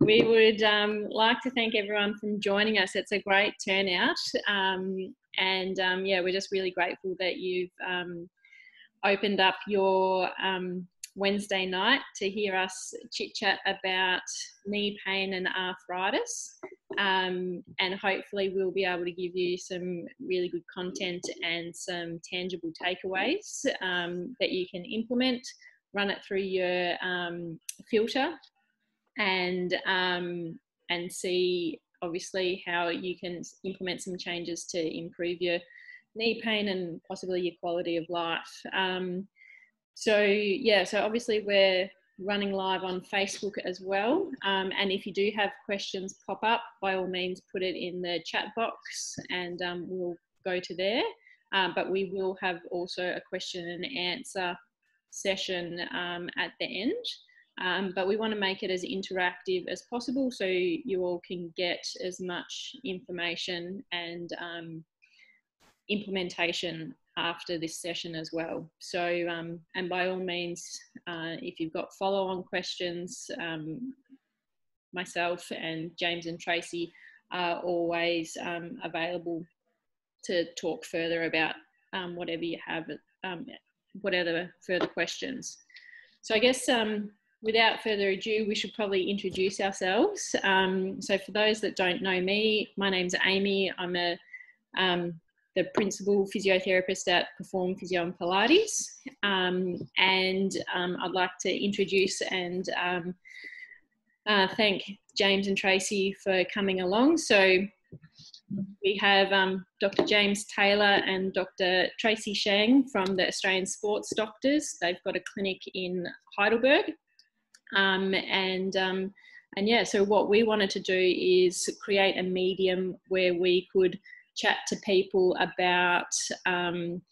we would um, like to thank everyone for joining us. It's a great turnout. Um, and um, yeah, we're just really grateful that you've um, opened up your um, Wednesday night to hear us chit chat about knee pain and arthritis. Um, and hopefully, we'll be able to give you some really good content and some tangible takeaways that you can implement, run it through your filter, and um, and see obviously how you can implement some changes to improve your knee pain and possibly your quality of life. Um, so yeah, so obviously we're running live on Facebook as well. Um, and if you do have questions pop up, by all means put it in the chat box and um, we'll go to there. Um, but we will have also a question and answer session um, at the end. Um, but we want to make it as interactive as possible so you all can get as much information and um, implementation after this session as well. So, um, and by all means, uh, if you've got follow on questions, um, myself and James and Tracy are always um, available to talk further about um, whatever you have, whatever further questions. So, I guess without further ado, we should probably introduce ourselves. so, for those that don't know me, my name's Amy. I'm a um, the principal physiotherapist at Perform Physio and Pilates. Um, and um, I'd like to introduce and um, uh, thank James and Tracy for coming along. So we have um, Dr. James Taylor and Dr. Tracy Shang from the Australian Sports Doctors. They've got a clinic in Heidelberg. Um, and um, and yeah, so what we wanted to do is create a medium where we could chat to people about um,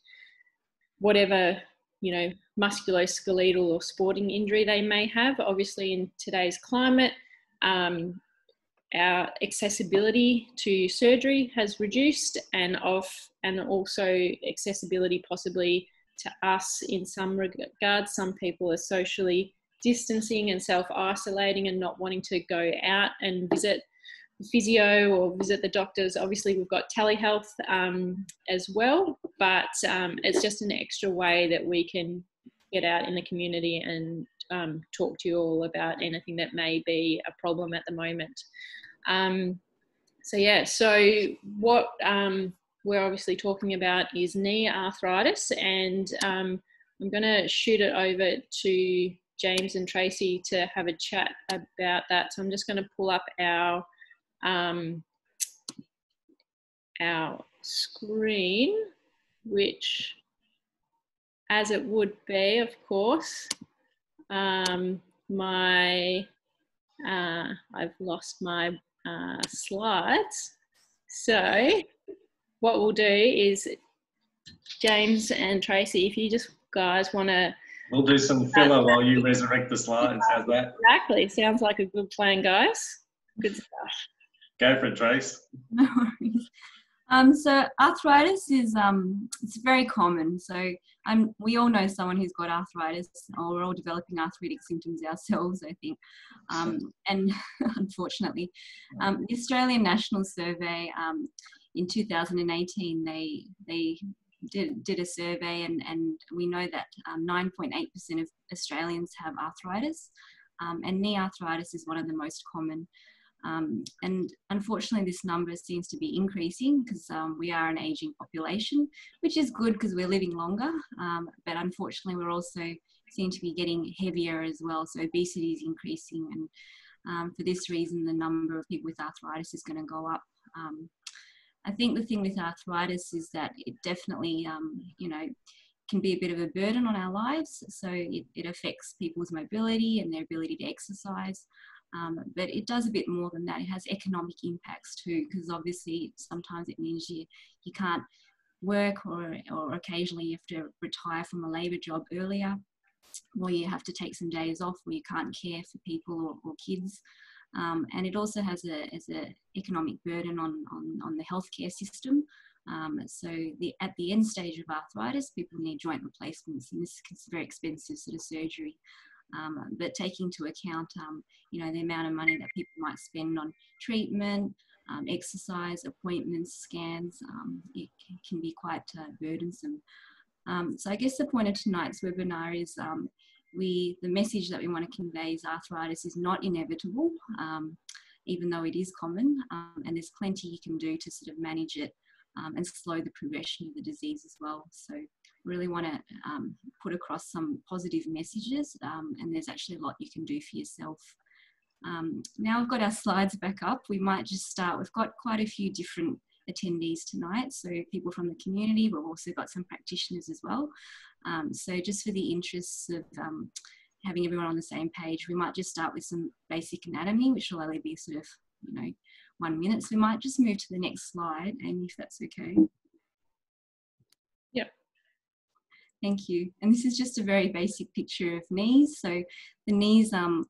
whatever you know musculoskeletal or sporting injury they may have. Obviously, in today's climate, um, our accessibility to surgery has reduced, and off and also accessibility possibly to us in some regards. Some people are socially distancing and self isolating and not wanting to go out and visit physio or visit the doctors. Obviously, we've got telehealth um, as well, but um, it's just an extra way that we can get out in the community and um, talk to you all about anything that may be a problem at the moment. Um, so, yeah, so what um, we're obviously talking about is knee arthritis, and um, I'm going to shoot it over to James and Tracy to have a chat about that. So, I'm just going to pull up our um, our screen, which as it would be, of course, um, my, uh, I've lost my uh, slides. So what we'll do is James and Tracy, if you just guys want to We'll do some filler while you resurrect the slides. How's that? Exactly. Sounds like a good plan, guys. Good stuff. Go for it, Trace. No worries. Um, so arthritis is um, it's very common. So um, we all know someone who's got arthritis, or we're all developing arthritic symptoms ourselves, I think. Um, and unfortunately, um, the Australian National Survey um, in 2018 they they did, did a survey, and, and we know that 9.8% um, of Australians have arthritis, and knee arthritis is one of the most common. Um, and unfortunately, this number seems to be increasing because um, we are an aging population, which is good because we're living longer. Um, but unfortunately, we're also seem to be getting heavier as well. So obesity is increasing, and um, for this reason, the number of people with arthritis is going to go up. I think the thing with arthritis is that it definitely, um, you know, can be a bit of a burden on our lives. So it, it affects people's mobility and their ability to exercise. Um, but it does a bit more than that. It has economic impacts too, because obviously sometimes it means you, you can't work or, or occasionally you have to retire from a labour job earlier, or you have to take some days off where you can't care for people or, or kids. Um, and it also has a, a economic burden on, on, on the healthcare system. Um, so the, at the end stage of arthritis, people need joint replacements, and this is very expensive sort of surgery. Um, but taking into account, um, you know, the amount of money that people might spend on treatment, um, exercise, appointments, scans, um, it can be quite uh, burdensome. So I guess the point of tonight's webinar is we, the message that we want to convey is arthritis is not inevitable, even though it is common, and there's plenty you can do to sort of manage it and slow the progression of the disease as well. So really want to um, put across some positive messages um, and there's actually a lot you can do for yourself. Um, now we've got our slides back up, we might just start, we've got quite a few different attendees tonight, so people from the community, we've also got some practitioners as well. Um, so just for the interests of um, having everyone on the same page, we might just start with some basic anatomy, which will only be sort of, you know, one minute. So we might just move to the next slide, and if that's okay. Yep. Thank you. And this is just a very basic picture of knees. So the knees um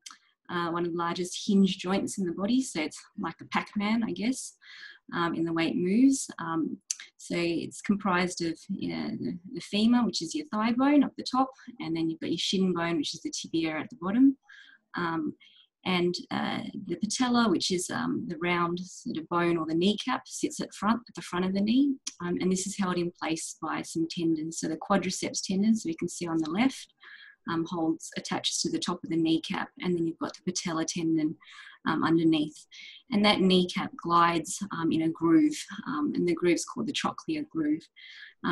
uh, one of the largest hinge joints in the body. So it's like a Pac-Man, I guess, um, in the way it moves. Um, so it's comprised of you know, the, femur, which is your thigh bone up the top, and then you've got your shin bone, which is the tibia at the bottom. Um, and uh, the patella, which is um, the round sort of bone or the kneecap, sits at front at the front of the knee, um, and this is held in place by some tendons. So the quadriceps tendon, so we can see on the left, um, holds attaches to the top of the kneecap, and then you've got the patella tendon um, underneath, and that kneecap glides um, in a groove, um, and the groove's called the trochlear groove.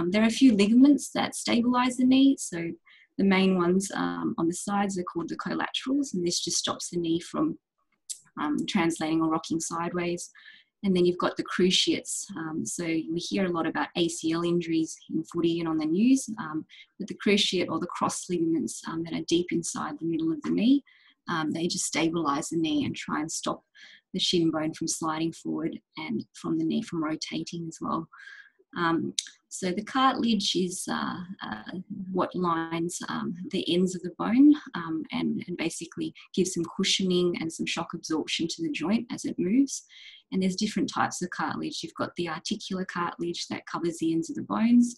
there are a few ligaments that stabilize the knee, so the main ones um, on the sides are called the collaterals, and this just stops the knee from um, translating or rocking sideways. And then you've got the cruciates. Um, so we hear a lot about ACL injuries in footy and on the news, um, but the cruciate or the cross ligaments um, that are deep inside the middle of the knee, um, they just stabilize the knee and try and stop the shin bone from sliding forward and from the knee from rotating as well. Um, so the cartilage is uh, uh, what lines um, the ends of the bone um, and, and, basically gives some cushioning and some shock absorption to the joint as it moves. And there's different types of cartilage. You've got the articular cartilage that covers the ends of the bones,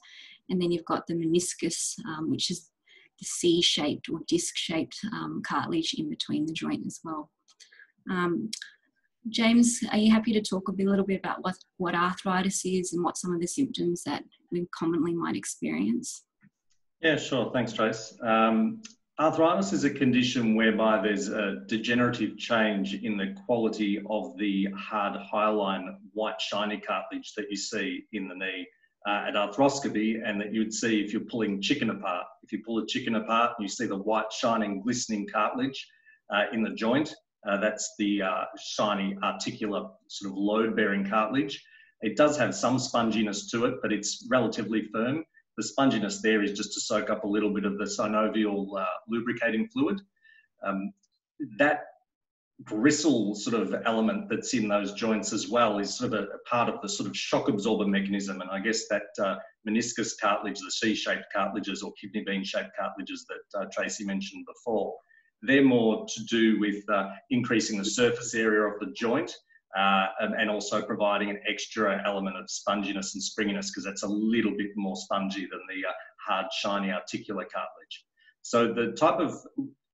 and then you've got the meniscus, um, which is the C-shaped or disc-shaped um, cartilage in between the joint as well. Um, James, are you happy to talk a, little bit about what, what arthritis is and what some of the symptoms that we commonly might experience? Yeah, sure. Thanks, Trace. Um, arthritis is a condition whereby there's a degenerative change in the quality of the hard hyaline white shiny cartilage that you see in the knee uh, at arthroscopy and that you'd see if you're pulling chicken apart. If you pull a chicken apart you see the white shining glistening cartilage uh, in the joint, uh, that's the uh, shiny articular sort of load bearing cartilage. It does have some sponginess to it, but it's relatively firm. The sponginess there is just to soak up a little bit of the synovial uh, lubricating fluid. Um, that gristle sort of element that's in those joints as well is sort of a, a part of the sort of shock absorber mechanism. And I guess that uh, meniscus cartilage, the C-shaped cartilages or kidney bean shaped cartilages that uh, Tracy mentioned before, they're more to do with uh, increasing the surface area of the joint uh, and, and, also providing an extra element of sponginess and springiness because that's a little bit more spongy than the uh, hard, shiny, articular cartilage. So the type of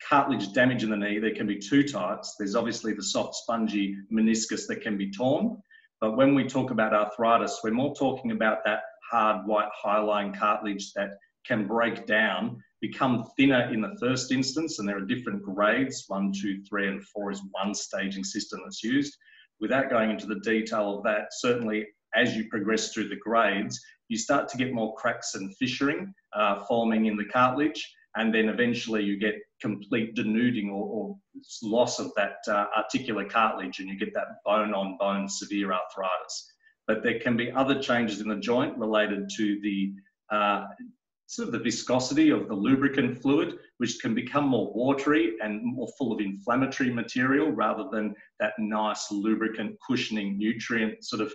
cartilage damage in the knee, there can be two types. There's obviously the soft, spongy meniscus that can be torn. But when we talk about arthritis, we're more talking about that hard, white, hyaline cartilage that can break down become thinner in the first instance, and there are different grades one, two, three, and four is one staging system that's used. Without going into the detail of that, certainly as you progress through the grades, you start to get more cracks and fissuring uh, forming in the cartilage, and then eventually you get complete denuding or, or loss of that uh, articular cartilage, and you get that bone on bone severe arthritis. But there can be other changes in the joint related to the uh, sort of the viscosity of the lubricant fluid, which can become more watery and more full of inflammatory material rather than that nice lubricant cushioning nutrient sort of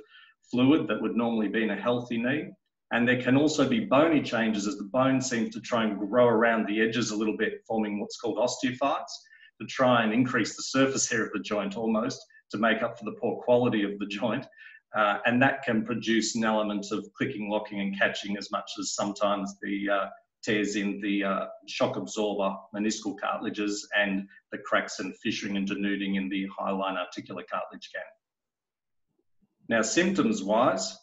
fluid that would normally be in a healthy knee. And there can also be bony changes as the bone seems to try and grow around the edges a little bit, forming what's called osteophytes to try and increase the surface area of the joint almost to make up for the poor quality of the joint. Uh, and that can produce an element of clicking, locking, and catching as much as sometimes the uh, tears in the uh, shock absorber meniscal cartilages and the cracks and fissuring and denuding in the hyaline articular cartilage can. Now, symptoms wise,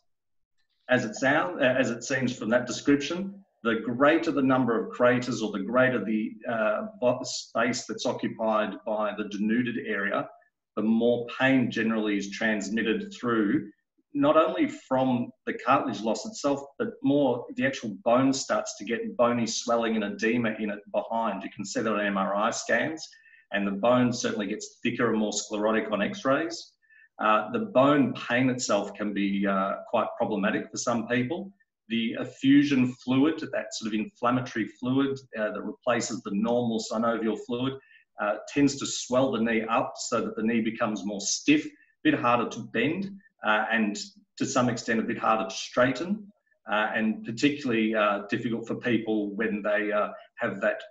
as it sounds, as it seems from that description, the greater the number of craters or the greater the uh, space that's occupied by the denuded area, the more pain generally is transmitted through not only from the cartilage loss itself, but more the actual bone starts to get bony swelling and edema in it behind. You can see that on MRI scans, and the bone certainly gets thicker and more sclerotic on x rays. Uh, the bone pain itself can be uh, quite problematic for some people. The effusion fluid, that sort of inflammatory fluid uh, that replaces the normal synovial fluid, uh, tends to swell the knee up so that the knee becomes more stiff, a bit harder to bend uh, and to some extent a bit harder to straighten, uh, and particularly difficult for people when they have that.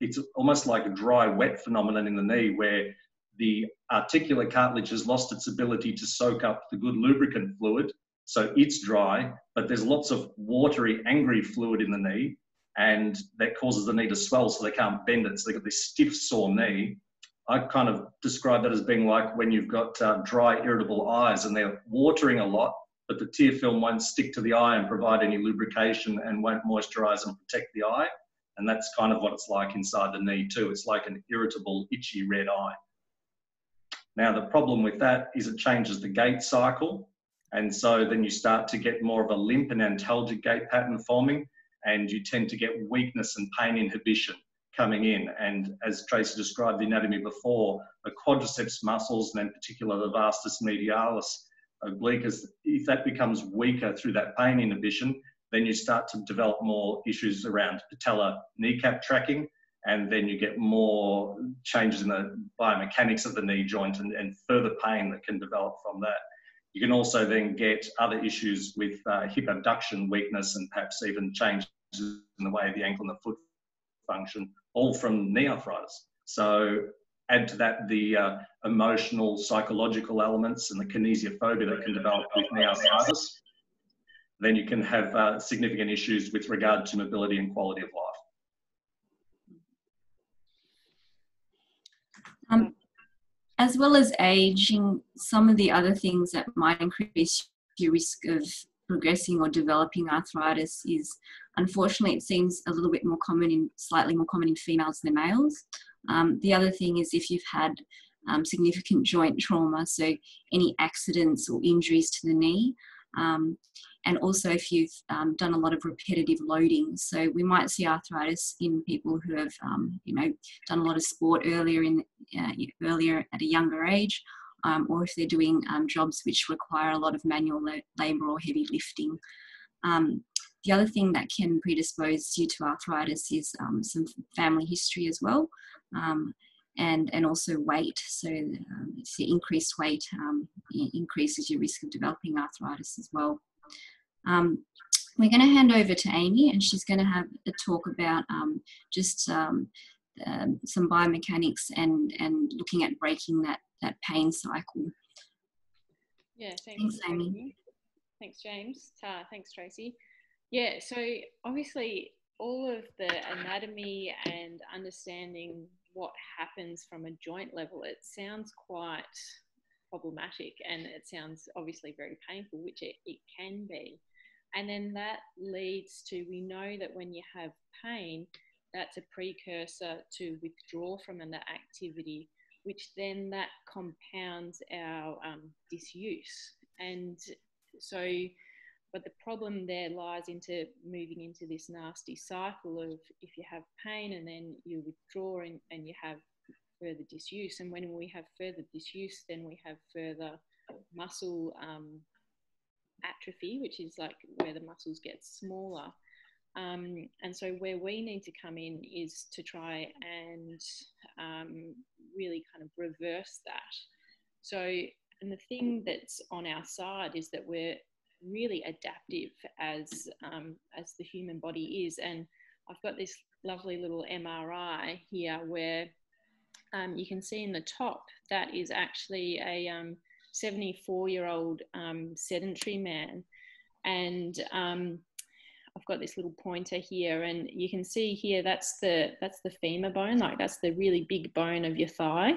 It's almost like a dry wet phenomenon in the knee where the articular cartilage has lost its ability to soak up the good lubricant fluid, so it's dry, but there's lots of watery, angry fluid in the knee, and that causes the knee to swell so they can't bend it. So they've got this stiff, sore knee, I kind of describe that as being like when you've got uh, dry, irritable eyes and they're watering a lot, but the tear film won't stick to the eye and provide any lubrication and won't moisturize and protect the eye. And that's kind of what it's like inside the knee, too. It's like an irritable, itchy red eye. Now, the problem with that is it changes the gait cycle. And so then you start to get more of a limp and antalgic gait pattern forming, and you tend to get weakness and pain inhibition coming in. And as Tracy described the anatomy before, the quadriceps muscles, and in particular the vastus medialis obliquus, if that becomes weaker through that pain inhibition, then you start to develop more issues around patella kneecap tracking, and then you get more changes in the biomechanics of the knee joint and, and further pain that can develop from that. You can also then get other issues with uh, hip abduction weakness and perhaps even changes in the way the ankle and the foot function all from knee arthritis. So add to that the uh, emotional, psychological elements and the kinesiophobia that can develop with knee arthritis. Then you can have uh, significant issues with regard to mobility and quality of life. Um, as well as aging, some of the other things that might increase your risk of progressing or developing arthritis is unfortunately it seems a little bit more common in slightly more common in females than males. Um, the other thing is if you've had um, significant joint trauma so any accidents or injuries to the knee um, and also if you've um, done a lot of repetitive loading so we might see arthritis in people who have um, you know done a lot of sport earlier in uh, earlier at a younger age um, or if they're doing um, jobs which require a lot of manual labor or heavy lifting. Um, the other thing that can predispose you to arthritis is um, some family history as well. And, and also weight. So, um, increased weight increases your risk of developing arthritis as well. We're going to hand over to Amy, and she's going to have a talk about just um, some biomechanics and and looking at breaking that that pain cycle. Yeah, thanks, thanks Amy. Thanks, James. Uh, thanks, Tracy. Yeah, so obviously, all of the anatomy and understanding what happens from a joint level, it sounds quite problematic and it sounds obviously very painful, which it, it can be. And then that leads to we know that when you have pain, that's a precursor to withdraw from an activity which then that compounds our um, disuse. And so, but the problem there lies into moving into this nasty cycle of if you have pain and then you withdraw and, and you have further disuse. And when we have further disuse, then we have further muscle um, atrophy, which is like where the muscles get smaller. Um, and so, where we need to come in is to try and um, really kind of reverse that. So, and the thing that's on our side is that we're really adaptive as um, as the human body is. And I've got this lovely little MRI here where um, you can see in the top that is actually a 74 um, year old um, sedentary man, and I've got this little pointer here, and you can see here that's the that's the femur bone, like that's the really big bone of your thigh,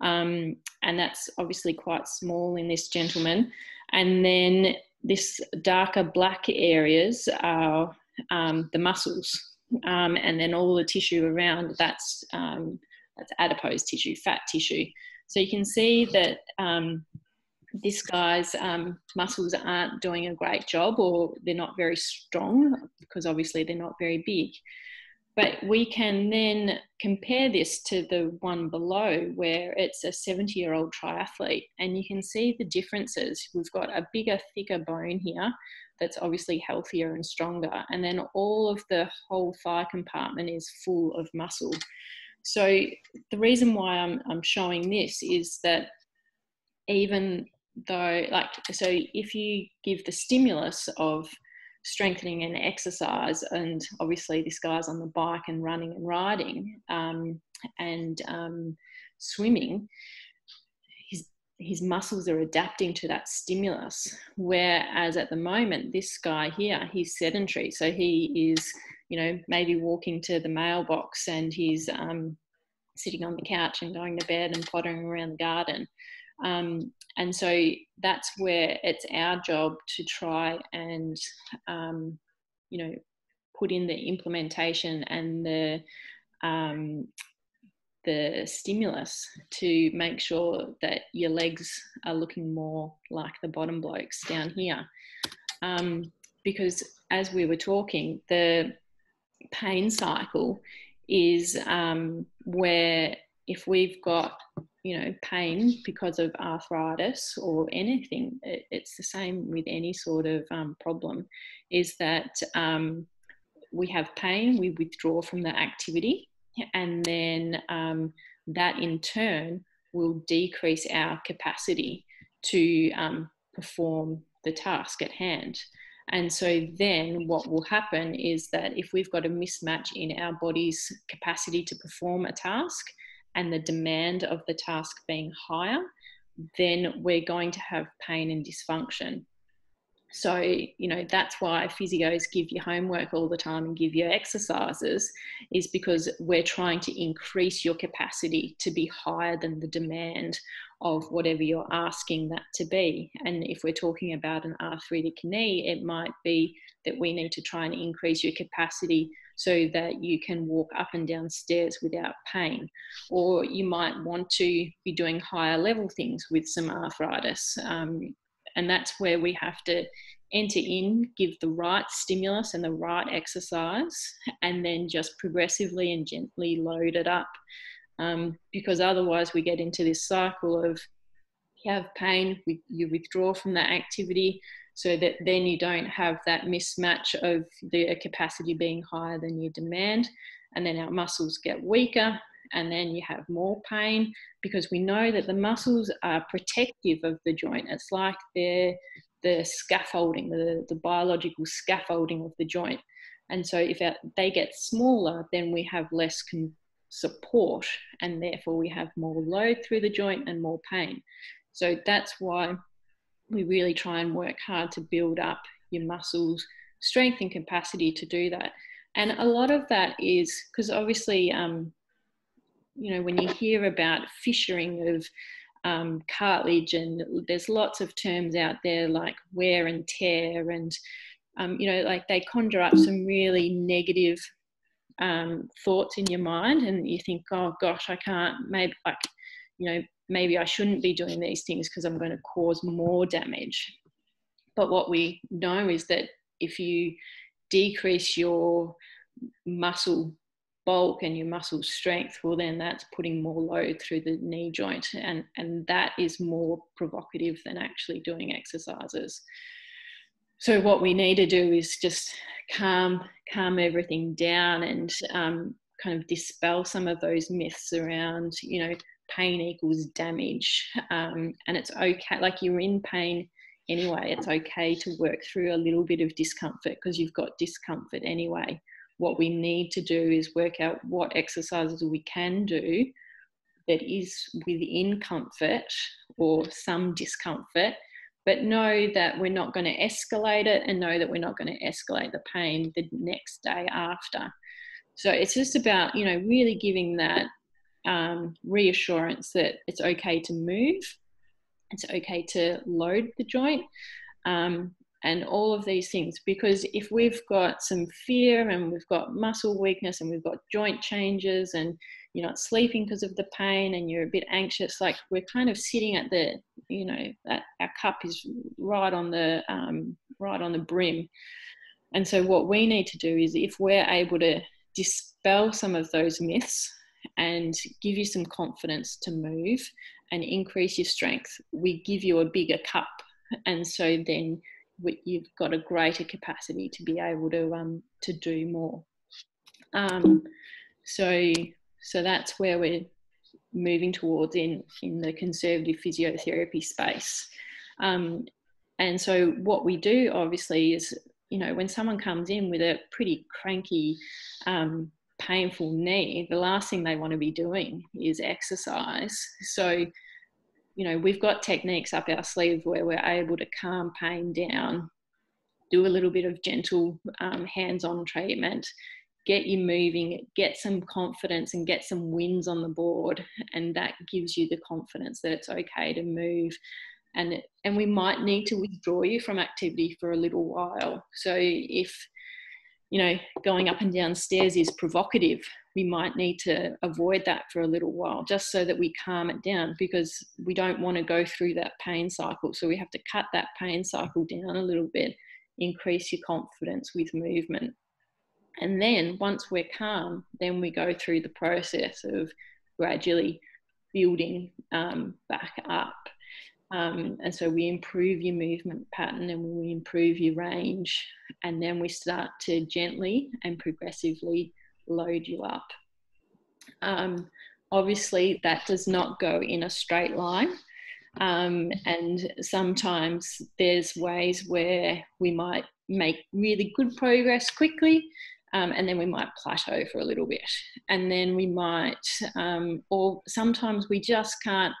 um, and that's obviously quite small in this gentleman. And then this darker black areas are um, the muscles, um, and then all the tissue around that's um, that's adipose tissue, fat tissue. So you can see that um, this guy's um, muscles aren't doing a great job or they're not very strong because obviously they're not very big. But we can then compare this to the one below where it's a 70 year old triathlete and you can see the differences. We've got a bigger, thicker bone here that's obviously healthier and stronger. And then all of the whole thigh compartment is full of muscle. So the reason why I'm, I'm showing this is that even though like so if you give the stimulus of strengthening and exercise and obviously this guy's on the bike and running and riding um, and um, swimming his his muscles are adapting to that stimulus. Whereas at the moment this guy here he's sedentary. So he is you know maybe walking to the mailbox and he's um, sitting on the couch and going to bed and pottering around the garden um, and so that's where it's our job to try and, um, you know, put in the implementation and the um, the stimulus to make sure that your legs are looking more like the bottom blokes down here. Um, because as we were talking, the pain cycle is um, where if we've got you know pain because of arthritis or anything it, it's the same with any sort of um, problem is that um, we have pain we withdraw from the activity and then um, that in turn will decrease our capacity to um, perform the task at hand and so then what will happen is that if we've got a mismatch in our body's capacity to perform a task and the demand of the task being higher, then we're going to have pain and dysfunction. So, you know, that's why physios give you homework all the time and give you exercises, is because we're trying to increase your capacity to be higher than the demand of whatever you're asking that to be. And if we're talking about an arthritic knee, it might be that we need to try and increase your capacity so that you can walk up and down stairs without pain. Or you might want to be doing higher level things with some arthritis. Um, and that's where we have to enter in, give the right stimulus and the right exercise, and then just progressively and gently load it up. Um, because otherwise, we get into this cycle of you have pain, you withdraw from that activity, so that then you don't have that mismatch of the capacity being higher than your demand and then our muscles get weaker and then you have more pain because we know that the muscles are protective of the joint. It's like they're the scaffolding the, the biological scaffolding of the joint. And so if they get smaller then we have less con- support and therefore we have more load through the joint and more pain. So that's why we really try and work hard to build up your muscles, strength, and capacity to do that. And a lot of that is because obviously, um, you know, when you hear about fissuring of um, cartilage, and there's lots of terms out there like wear and tear, and um, you know, like they conjure up some really negative um, thoughts in your mind, and you think, oh gosh, I can't, maybe like, you know, maybe I shouldn't be doing these things because I'm going to cause more damage. But what we know is that if you decrease your muscle bulk and your muscle strength, well, then that's putting more load through the knee joint, and, and that is more provocative than actually doing exercises. So what we need to do is just calm calm everything down and um, kind of dispel some of those myths around, you know, pain equals damage. Um, and it's okay, like you're in pain anyway, it's okay to work through a little bit of discomfort because you've got discomfort anyway. What we need to do is work out what exercises we can do that is within comfort or some discomfort, but know that we're not going to escalate it and know that we're not going to escalate the pain the next day after. So it's just about, you know, really giving that um, reassurance that it's okay to move, it's okay to load the joint, um, and all of these things. Because if we've got some fear and we've got muscle weakness and we've got joint changes and you're not sleeping because of the pain and you're a bit anxious, like we're kind of sitting at the, you know, that our cup is right on the um, right on the brim. And so what we need to do is if we're able to dispel some of those myths and give you some confidence to move and increase your strength, we give you a bigger cup. And so then you've got a greater capacity to be able to um, to do more. Um, so so that's where we're moving towards in in the conservative physiotherapy space. Um, and so what we do obviously is you know when someone comes in with a pretty cranky um, painful knee, the last thing they want to be doing is exercise. So, you know, we've got techniques up our sleeve where we're able to calm pain down, do a little bit of gentle um, hands on treatment, get you moving, get some confidence and get some wins on the board. And that gives you the confidence that it's okay to move. And, and we might need to withdraw you from activity for a little while. So if you know, going up and down stairs is provocative, we might need to avoid that for a little while just so that we calm it down because we don't want to go through that pain cycle. So we have to cut that pain cycle down a little bit, increase your confidence with movement. And then once we're calm, then we go through the process of gradually building um, back up. Um, and so we improve your movement pattern and we improve your range. And then we start to gently and progressively load you up. Um, obviously, that does not go in a straight line. Um, and sometimes there's ways where we might make really good progress quickly. Um, and then we might plateau for a little bit. And then we might, um, or sometimes we just can't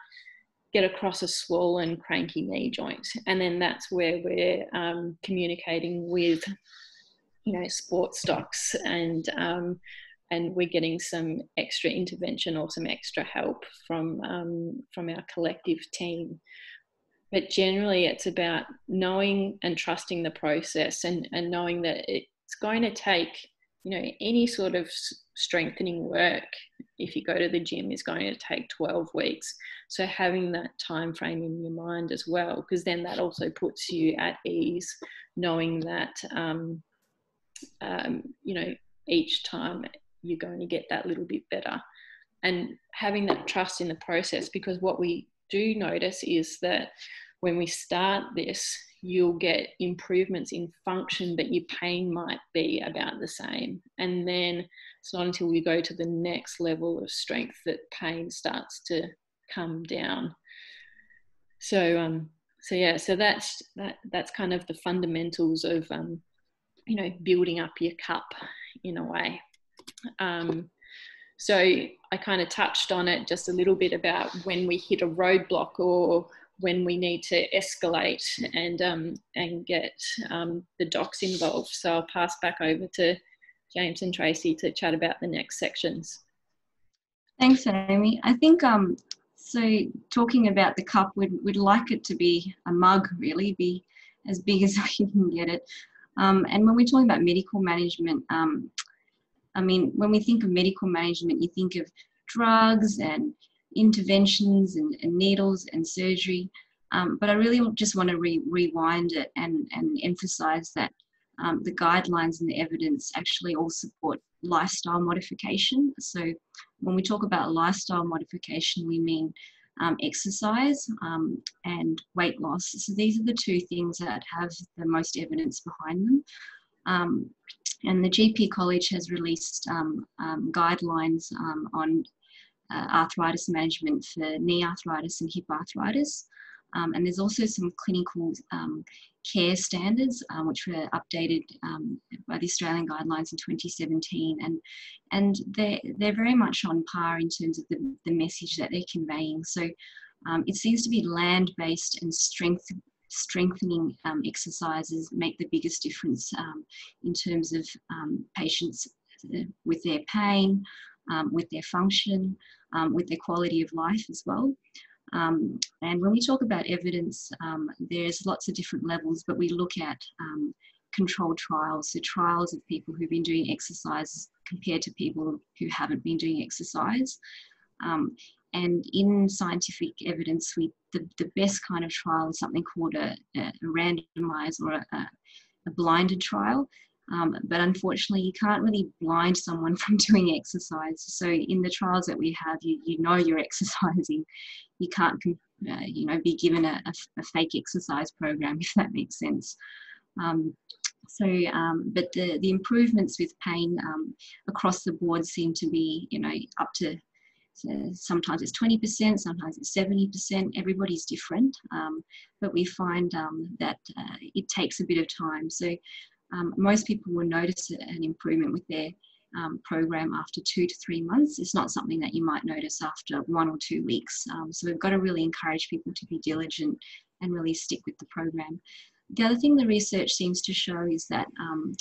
get across a swollen, cranky knee joint. And then that's where we're um, communicating with, you know, sports docs and um, and we're getting some extra intervention or some extra help from um, from our collective team. But generally, it's about knowing and trusting the process and, and knowing that it's going to take, you know, any sort of strengthening work if you go to the gym is going to take 12 weeks. So having that time frame in your mind as well because then that also puts you at ease knowing that um, um, you know each time you're going to get that little bit better. And having that trust in the process because what we do notice is that when we start this you'll get improvements in function, but your pain might be about the same. And then it's not until we go to the next level of strength that pain starts to come down. So, um, so yeah, so that's that. That's kind of the fundamentals of, um, you know, building up your cup in a way. Um, so I kind of touched on it just a little bit about when we hit a roadblock or when we need to escalate and um, and get um, the docs involved. So I'll pass back over to James and Tracy to chat about the next sections. Thanks, Amy. I think um, so. Talking about the cup, we'd we'd like it to be a mug, really, be as big as we can get it. Um, and when we're talking about medical management, um, I mean, when we think of medical management, you think of drugs and interventions and, and needles and surgery. Um, but I really just want to re- rewind it and, and emphasize that um, the guidelines and the evidence actually all support lifestyle modification. So when we talk about lifestyle modification, we mean um, exercise um, and weight loss. So these are the two things that have the most evidence behind them. Um, and the GP College has released um, um, guidelines um, on uh, arthritis management for knee arthritis and hip arthritis. Um, and there's also some clinical um, care standards um, which were updated um, by the Australian guidelines in 2017 and and they're, they're very much on par in terms of the, the message that they're conveying. So um, it seems to be land-based and strength strengthening um, exercises make the biggest difference in terms of patients uh, with their pain, with their function, um, with their quality of life as well. Um, and when we talk about evidence, there's lots of different levels, but we look at controlled trials, so trials of people who've been doing exercise compared to people who haven't been doing exercise. Um, and in scientific evidence, we the, the best kind of trial is something called a, a randomized or a, a blinded trial. Um, but unfortunately, you can't really blind someone from doing exercise. So in the trials that we have, you, you know you're exercising. You can't, uh, you know, be given a, a, a, fake exercise program, if that makes sense. Um, so, um, but the, the improvements with pain um, across the board seem to be, you know, up to so sometimes it's 20%, sometimes it's 70%. Everybody's different, um, but we find um, that uh, it takes a bit of time. So um, most people will notice an improvement with their um, program after two to three months. It's not something that you might notice after one or two weeks. Um, so we've got to really encourage people to be diligent and really stick with the program. The other thing the research seems to show is that um,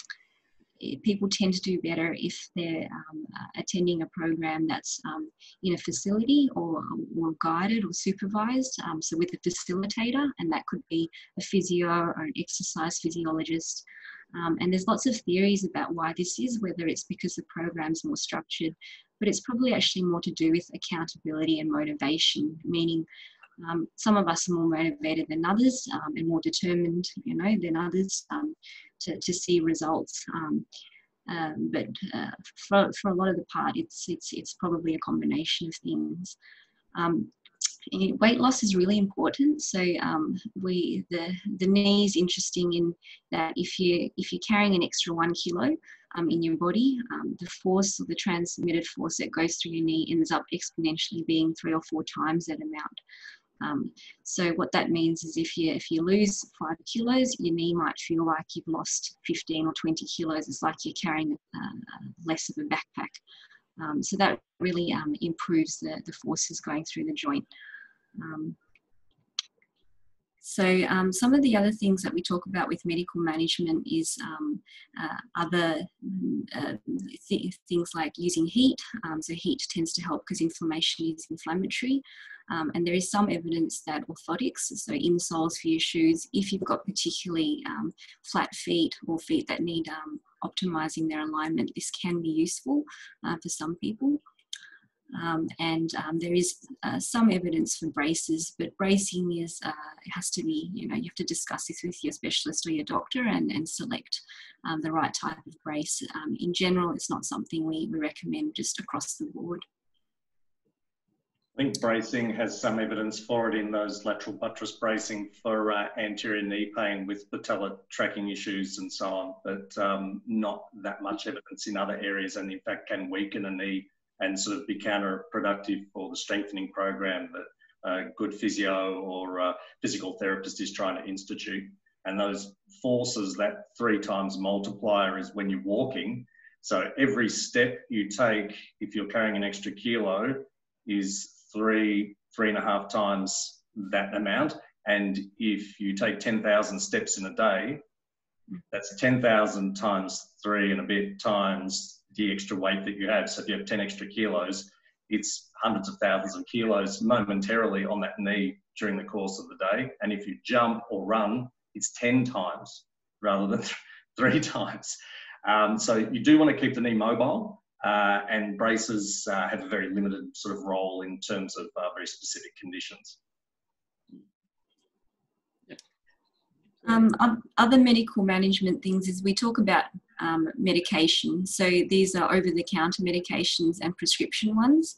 people tend to do better if they're um, attending a program that's um, in a facility or, or guided or supervised. Um, so with a facilitator, and that could be a physio or an exercise physiologist. Um, and there's lots of theories about why this is, whether it's because the program's more structured, but it's probably actually more to do with accountability and motivation, meaning um, some of us are more motivated than others um, and more determined, you know, than others um, to, to see results. Um, um, but uh, for, for a lot of the part, it's, it's, it's probably a combination of things. Um, weight loss is really important. So we the the knee is interesting in that if you if you're carrying an extra one kilo um, in your body, um, the force or the transmitted force that goes through your knee ends up exponentially being three or four times that amount. Um, so what that means is if you if you lose five kilos, your knee might feel like you've lost 15 or 20 kilos. It's like you're carrying uh, less of a backpack. Um, so that really um, improves the, the forces going through the joint. Um, so um, some of the other things that we talk about with medical management is um, uh, other uh, th things like using heat. Um, so heat tends to help because inflammation is inflammatory. Um, and there is some evidence that orthotics, so insoles for your shoes, if you've got particularly um, flat feet or feet that need um, optimizing their alignment, this can be useful uh, for some people. Um, and um, there is uh, some evidence for braces, but bracing is uh, has to be you know you have to discuss this with your specialist or your doctor and, and select um, the right type of brace. Um, in general, it's not something we, we recommend just across the board. I think bracing has some evidence for it in those lateral buttress bracing for uh, anterior knee pain with patella tracking issues and so on, but um, not that much evidence in other areas and in fact can weaken a knee and sort of be counterproductive for the strengthening program that a good physio or a physical therapist is trying to institute. And those forces, that three times multiplier is when you're walking. So every step you take, if you're carrying an extra kilo, is three, three and a half times that amount. And if you take 10,000 steps in a day, that's 10,000 times three and a bit times the extra weight that you have. So if you have 10 extra kilos, it's hundreds of thousands of kilos momentarily on that knee during the course of the day. And if you jump or run, it's 10 times rather than three times. Um, so you do want to keep the knee mobile, uh, and braces uh, have a very limited sort of role in terms of uh, very specific conditions. Um, other medical management things is we talk about um, medication. So these are over-the-counter medications and prescription ones.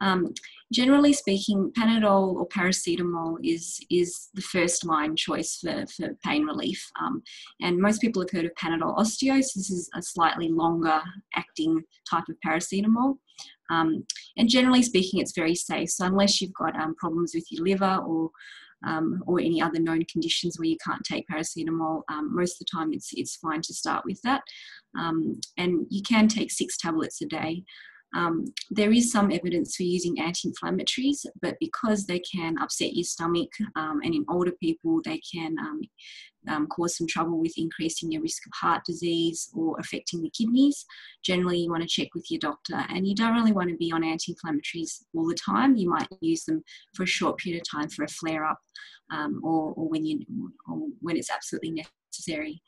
Um, generally speaking, Panadol or paracetamol is, is the first line choice for, for pain relief. Um, and most people have heard of Panadol Osteos. This is a slightly longer acting type of paracetamol. Um, and generally speaking, it's very safe. So unless you've got um, problems with your liver or um, or any other known conditions where you can't take paracetamol, um, most of the time it's, it's fine to start with that. Um, and you can take six tablets a day. Um, there is some evidence for using anti-inflammatories, but because they can upset your stomach, um, and in older people they can um, cause some trouble with increasing your risk of heart disease or affecting the kidneys. Generally, you want to check with your doctor, and you don't really want to be on anti-inflammatories all the time. You might use them for a short period of time for a flare-up, um, or, or when you or when it's absolutely necessary.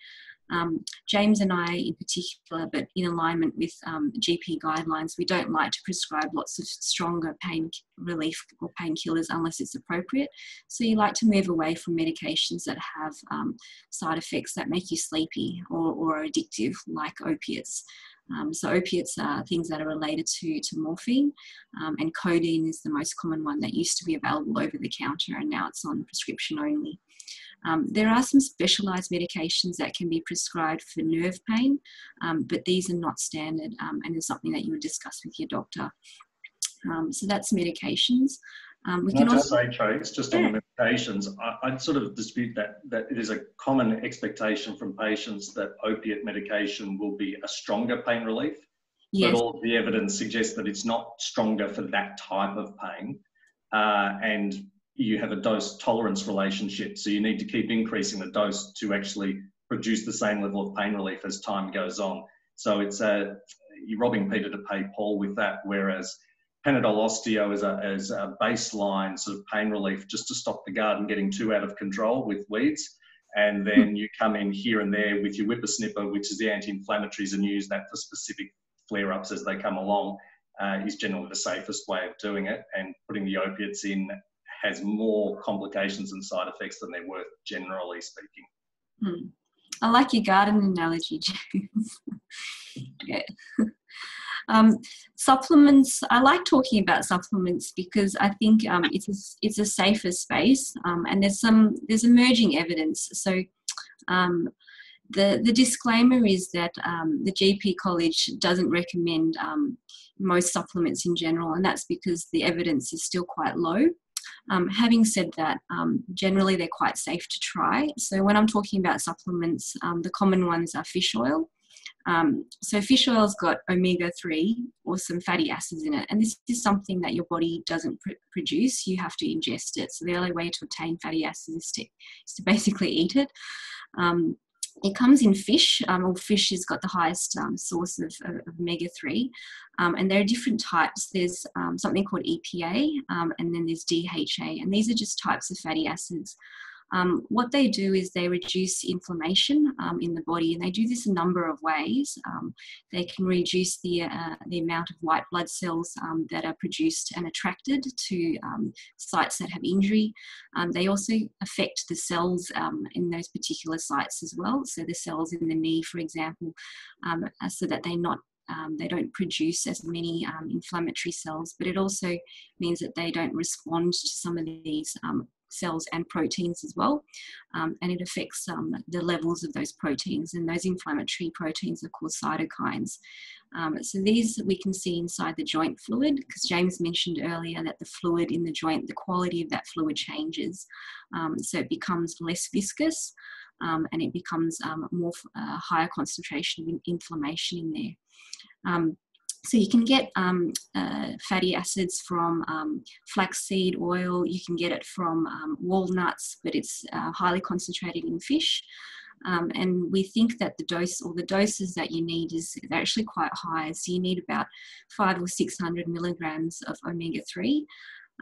Um, James and I, in particular, but in alignment with um, GP guidelines, we don't like to prescribe lots of stronger pain relief or painkillers unless it's appropriate. So you like to move away from medications that have um, side effects that make you sleepy or, or addictive, like opiates. Um, so opiates are things that are related to, to morphine, um, and codeine is the most common one that used to be available over the counter, and now it's on prescription only. Um, there are some specialised medications that can be prescribed for nerve pain, um, but these are not standard um, and is something that you would discuss with your doctor. Um, so that's medications. Um, we can, can also say, Trace, just yeah. on the medications, I, would sort of dispute that that it is a common expectation from patients that opiate medication will be a stronger pain relief. Yes. But all the evidence suggests that it's not stronger for that type of pain. Uh, and you have a dose tolerance relationship. So you need to keep increasing the dose to actually produce the same level of pain relief as time goes on. So it's a, you're robbing Peter to pay Paul with that, whereas Panadol Osteo is a, is a baseline sort of pain relief just to stop the garden getting too out of control with weeds. And then you come in here and there with your whippersnipper, which is the anti-inflammatories, and use that for specific flare-ups as they come along. Uh, is generally the safest way of doing it, and putting the opiates in has more complications and side effects than they're worth, generally speaking. Hmm. I like your garden analogy, James. yeah. Um, supplements, I like talking about supplements because I think um, it's, a, it's a safer space um, and there's some, there's emerging evidence. So um, the, the disclaimer is that um, the GP College doesn't recommend um, most supplements in general, and that's because the evidence is still quite low. Um, having said that, um, generally they're quite safe to try. So when I'm talking about supplements, um, the common ones are fish oil. Um, so fish oil's got omega-3 or some fatty acids in it, and this is something that your body doesn't pr- produce. You have to ingest it. So the only way to obtain fatty acids is to, is to basically eat it. Um, it comes in fish, um, or fish has got the highest um, source of, of, omega 3. Um, and there are different types. There's um, something called EPA, um, and then there's DHA, and these are just types of fatty acids. Um, what they do is they reduce inflammation um, in the body, and they do this a number of ways. Um, they can reduce the, uh, the amount of white blood cells um, that are produced and attracted to um, sites that have injury. Um, they also affect the cells in those particular sites as well. So, the cells in the knee, for example, so that they're not um, they don't produce as many um, inflammatory cells, but it also means that they don't respond to some of these um, cells and proteins as well. Um, and it affects um, the levels of those proteins. And those inflammatory proteins are called cytokines. Um, so these we can see inside the joint fluid, because James mentioned earlier that the fluid in the joint, the quality of that fluid changes. Um, so it becomes less viscous. Um, and it becomes um, more uh, higher concentration of inflammation in there. So you can get um, uh, fatty acids from um, flaxseed oil. You can get it from um, walnuts, but it's uh, highly concentrated in fish. Um, and we think that the dose or the doses that you need is actually quite high. So you need about five or 600 milligrams of omega 3.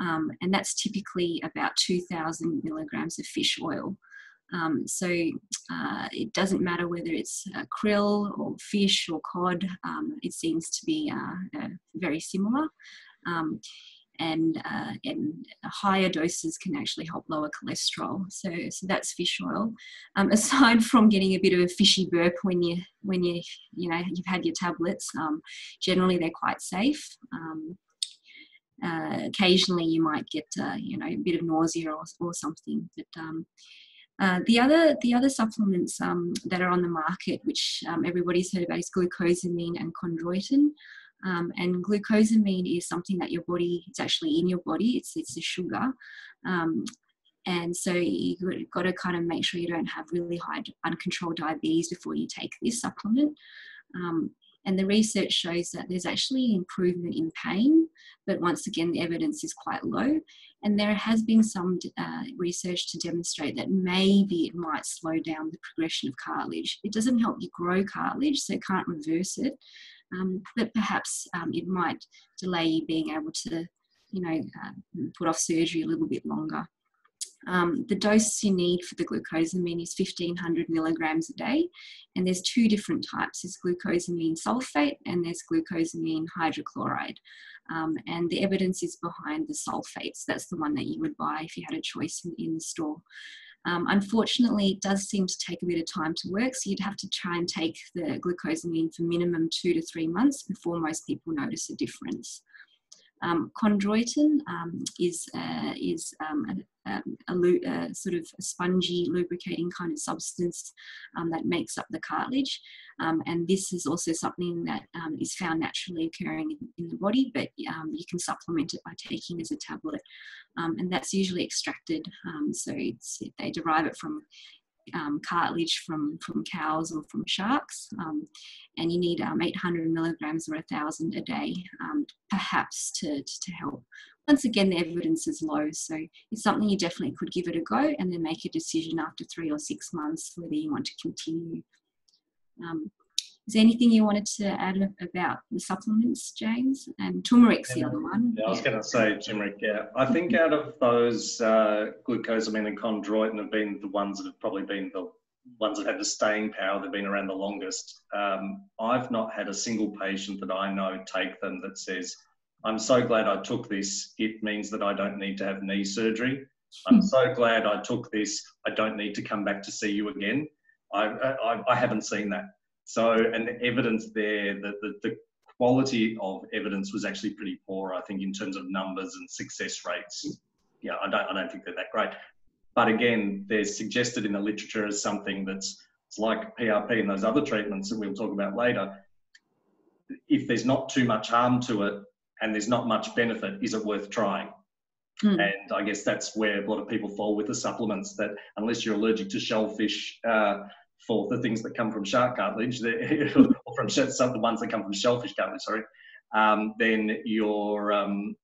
Um, and that's typically about 2,000 milligrams of fish oil. Um, so uh, it doesn't matter whether it's uh, krill or fish or cod, um, it seems to be uh, uh very similar. Um, and, uh, and higher doses can actually help lower cholesterol. So, so that's fish oil. Um, aside from getting a bit of a fishy burp when you when you you know you've had your tablets, um, generally they're quite safe. Um, uh, occasionally, you might get you know a bit of nausea or, or something, but uh, the other the other supplements um, that are on the market, which um, everybody's heard about, is glucosamine and chondroitin. Um, and glucosamine is something that your body it's actually in your body. It's it's a sugar, um, and so you've got to kind of make sure you don't have really high uncontrolled diabetes before you take this supplement. Um, and the research shows that there's actually improvement in pain, but once again, the evidence is quite low. And there has been some uh, research to demonstrate that maybe it might slow down the progression of cartilage. It doesn't help you grow cartilage, so it can't reverse it, um, but perhaps um, it might delay you being able to, you know, uh, put off surgery a little bit longer. Um, the dose you need for the glucosamine is 1500 milligrams a day, and there's two different types there's glucosamine sulfate and there's glucosamine hydrochloride. Um, and the evidence is behind the sulfates. That's the one that you would buy if you had a choice in, in the store. Um, unfortunately, it does seem to take a bit of time to work, so you'd have to try and take the glucosamine for minimum two to three months before most people notice a difference. Um, chondroitin um, is, uh, is um, um, a, a, sort of a spongy lubricating kind of substance um, that makes up the cartilage. Um, and this is also something that is found naturally occurring in, in the body, but you can supplement it by taking as a tablet. and that's usually extracted, so they derive it from um, cartilage from, from cows or from sharks. Um, and you need um, 800 milligrams or 1,000 a day, um, perhaps, to, to help. Once again, the evidence is low, so it's something you definitely could give it a go and then make a decision after three or six months whether you want to continue. Is there anything you wanted to add about the supplements, James? And turmeric's yeah. the other one. Yeah, I was going to say turmeric. Yeah, I think out of those, uh, glucosamine and chondroitin have been the ones that have probably been the ones that have the staying power. They've been around the longest. Um, I've not had a single patient that I know take them that says, "I'm so glad I took this. It means that I don't need to have knee surgery. I'm so glad I took this. I don't need to come back to see you again." I, I, I haven't seen that. So, and the evidence there, the, the, the quality of evidence was actually pretty poor, I think, in terms of numbers and success rates. Yeah, I don't, I don't think they're that great. But again, they're suggested in the literature as something that's it's like PRP and those other treatments that we'll talk about later. If there's not too much harm to it and there's not much benefit, is it worth trying? Mm. And I guess that's where a lot of people fall with the supplements that unless you're allergic to shellfish, uh, for the things that come from shark cartilage, or from some of the ones that come from shellfish cartilage, sorry, um, then you're um,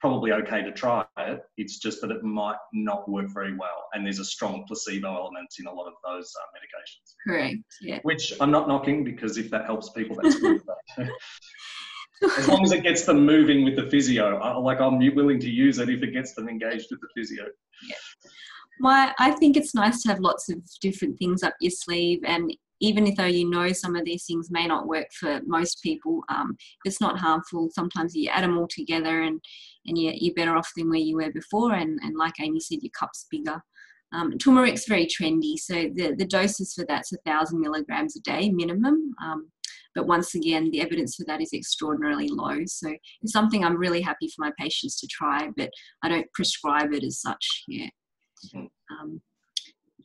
probably okay to try it. It's just that it might not work very well, and there's a strong placebo element in a lot of those uh, medications. Correct. Yeah. Which I'm not knocking because if that helps people, that's good. as long as it gets them moving with the physio, I, like I'm willing to use it if it gets them engaged with the physio. Yeah my I think it's nice to have lots of different things up your sleeve and even though you know some of these things may not work for most people, um, it's not harmful. Sometimes you add them all together and, and you're, you're better off than where you were before. And, and like Amy said, your cup's bigger. Um, turmeric's very trendy, so the, the doses for that's a thousand milligrams a day minimum. Um, but once again, the evidence for that is extraordinarily low. So it's something I'm really happy for my patients to try, but I don't prescribe it as such. Yeah. Um,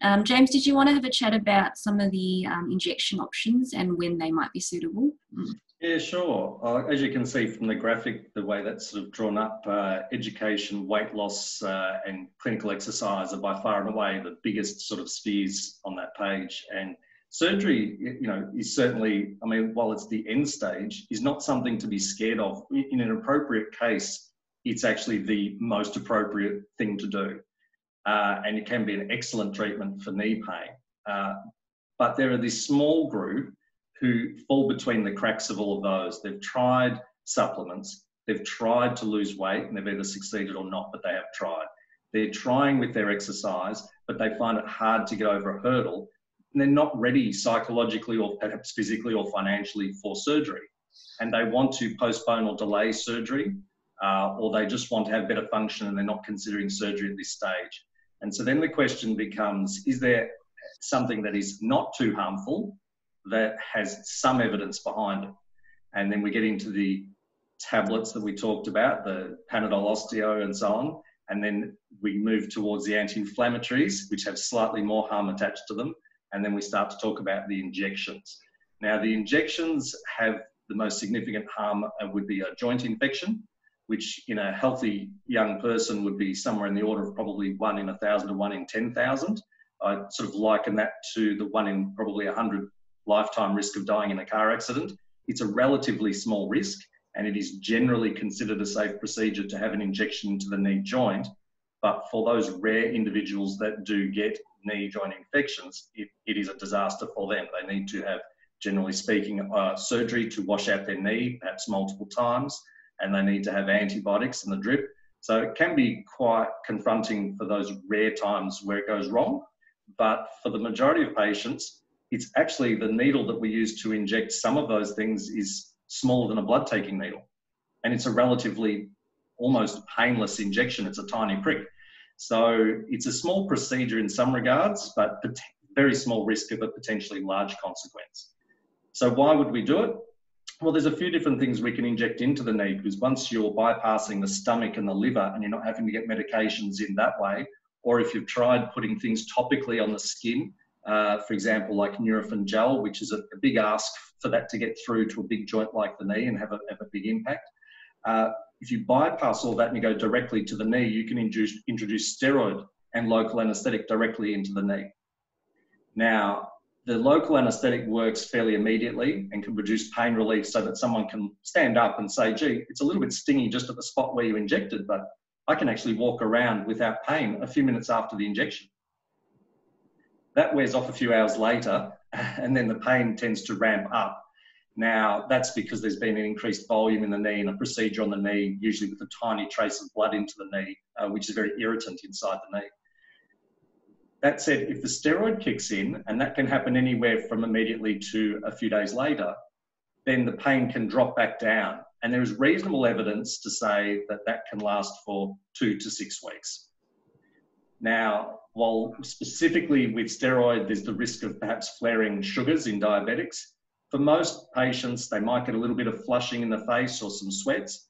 um, James, did you want to have a chat about some of the um, injection options and when they might be suitable? Mm. Yeah, sure. Uh, as you can see from the graphic, the way that's sort of drawn up, uh, education, weight loss, uh, and clinical exercise are by far and away the biggest sort of spheres on that page. And surgery, you know, is certainly, I mean, while it's the end stage, is not something to be scared of. In an appropriate case, it's actually the most appropriate thing to do uh, and it can be an excellent treatment for knee pain. Uh, but there are this small group who fall between the cracks of all of those. They've tried supplements, they've tried to lose weight, and they've either succeeded or not, but they have tried. They're trying with their exercise, but they find it hard to get over a hurdle, and they're not ready psychologically or perhaps physically or financially for surgery. And they want to postpone or delay surgery, uh, or they just want to have better function and they're not considering surgery at this stage. And so then the question becomes is there something that is not too harmful that has some evidence behind it? And then we get into the tablets that we talked about, the Panadol Osteo and so on. And then we move towards the anti inflammatories, which have slightly more harm attached to them. And then we start to talk about the injections. Now, the injections have the most significant harm, uh, would be a joint infection which in a healthy young person would be somewhere in the order of probably one in a thousand to one in 10,000. I sort of liken that to the one in probably a hundred lifetime risk of dying in a car accident. it's a relatively small risk and it is generally considered a safe procedure to have an injection into the knee joint. But for those rare individuals that do get knee joint infections, it, it is a disaster for them. They need to have, generally speaking, uh, surgery to wash out their knee, perhaps multiple times, and they need to have antibiotics in the drip. So it can be quite confronting for those rare times where it goes wrong. But for the majority of patients, it's actually the needle that we use to inject some of those things is smaller than a blood taking needle. And it's a relatively almost painless injection. It's a tiny prick. So it's a small procedure in some regards, but very small risk of a potentially large consequence. So why would we do it? Well, there's a few different things we can inject into the knee because once you're bypassing the stomach and the liver and you're not having to get medications in that way, or if you've tried putting things topically on the skin, uh, for example, like Nurofen gel, which is a, a, big ask for that to get through to a big joint like the knee and have a, have a big impact. Uh, if you bypass all that and you go directly to the knee, you can induce, introduce steroid and local anesthetic directly into the knee. Now, the local anesthetic works fairly immediately and can produce pain relief so that someone can stand up and say, gee, it's a little bit stingy just at the spot where you injected, but I can actually walk around without pain a few minutes after the injection. That wears off a few hours later, and then the pain tends to ramp up. Now, that's because there's been an increased volume in the knee and a procedure on the knee, usually with a tiny trace of blood into the knee, uh, which is very irritant inside the knee. That said, if the steroid kicks in, and that can happen anywhere from immediately to a few days later, then the pain can drop back down. And there is reasonable evidence to say that that can last for two to six weeks. Now, while specifically with steroid, there's the risk of perhaps flaring sugars in diabetics, for most patients, they might get a little bit of flushing in the face or some sweats,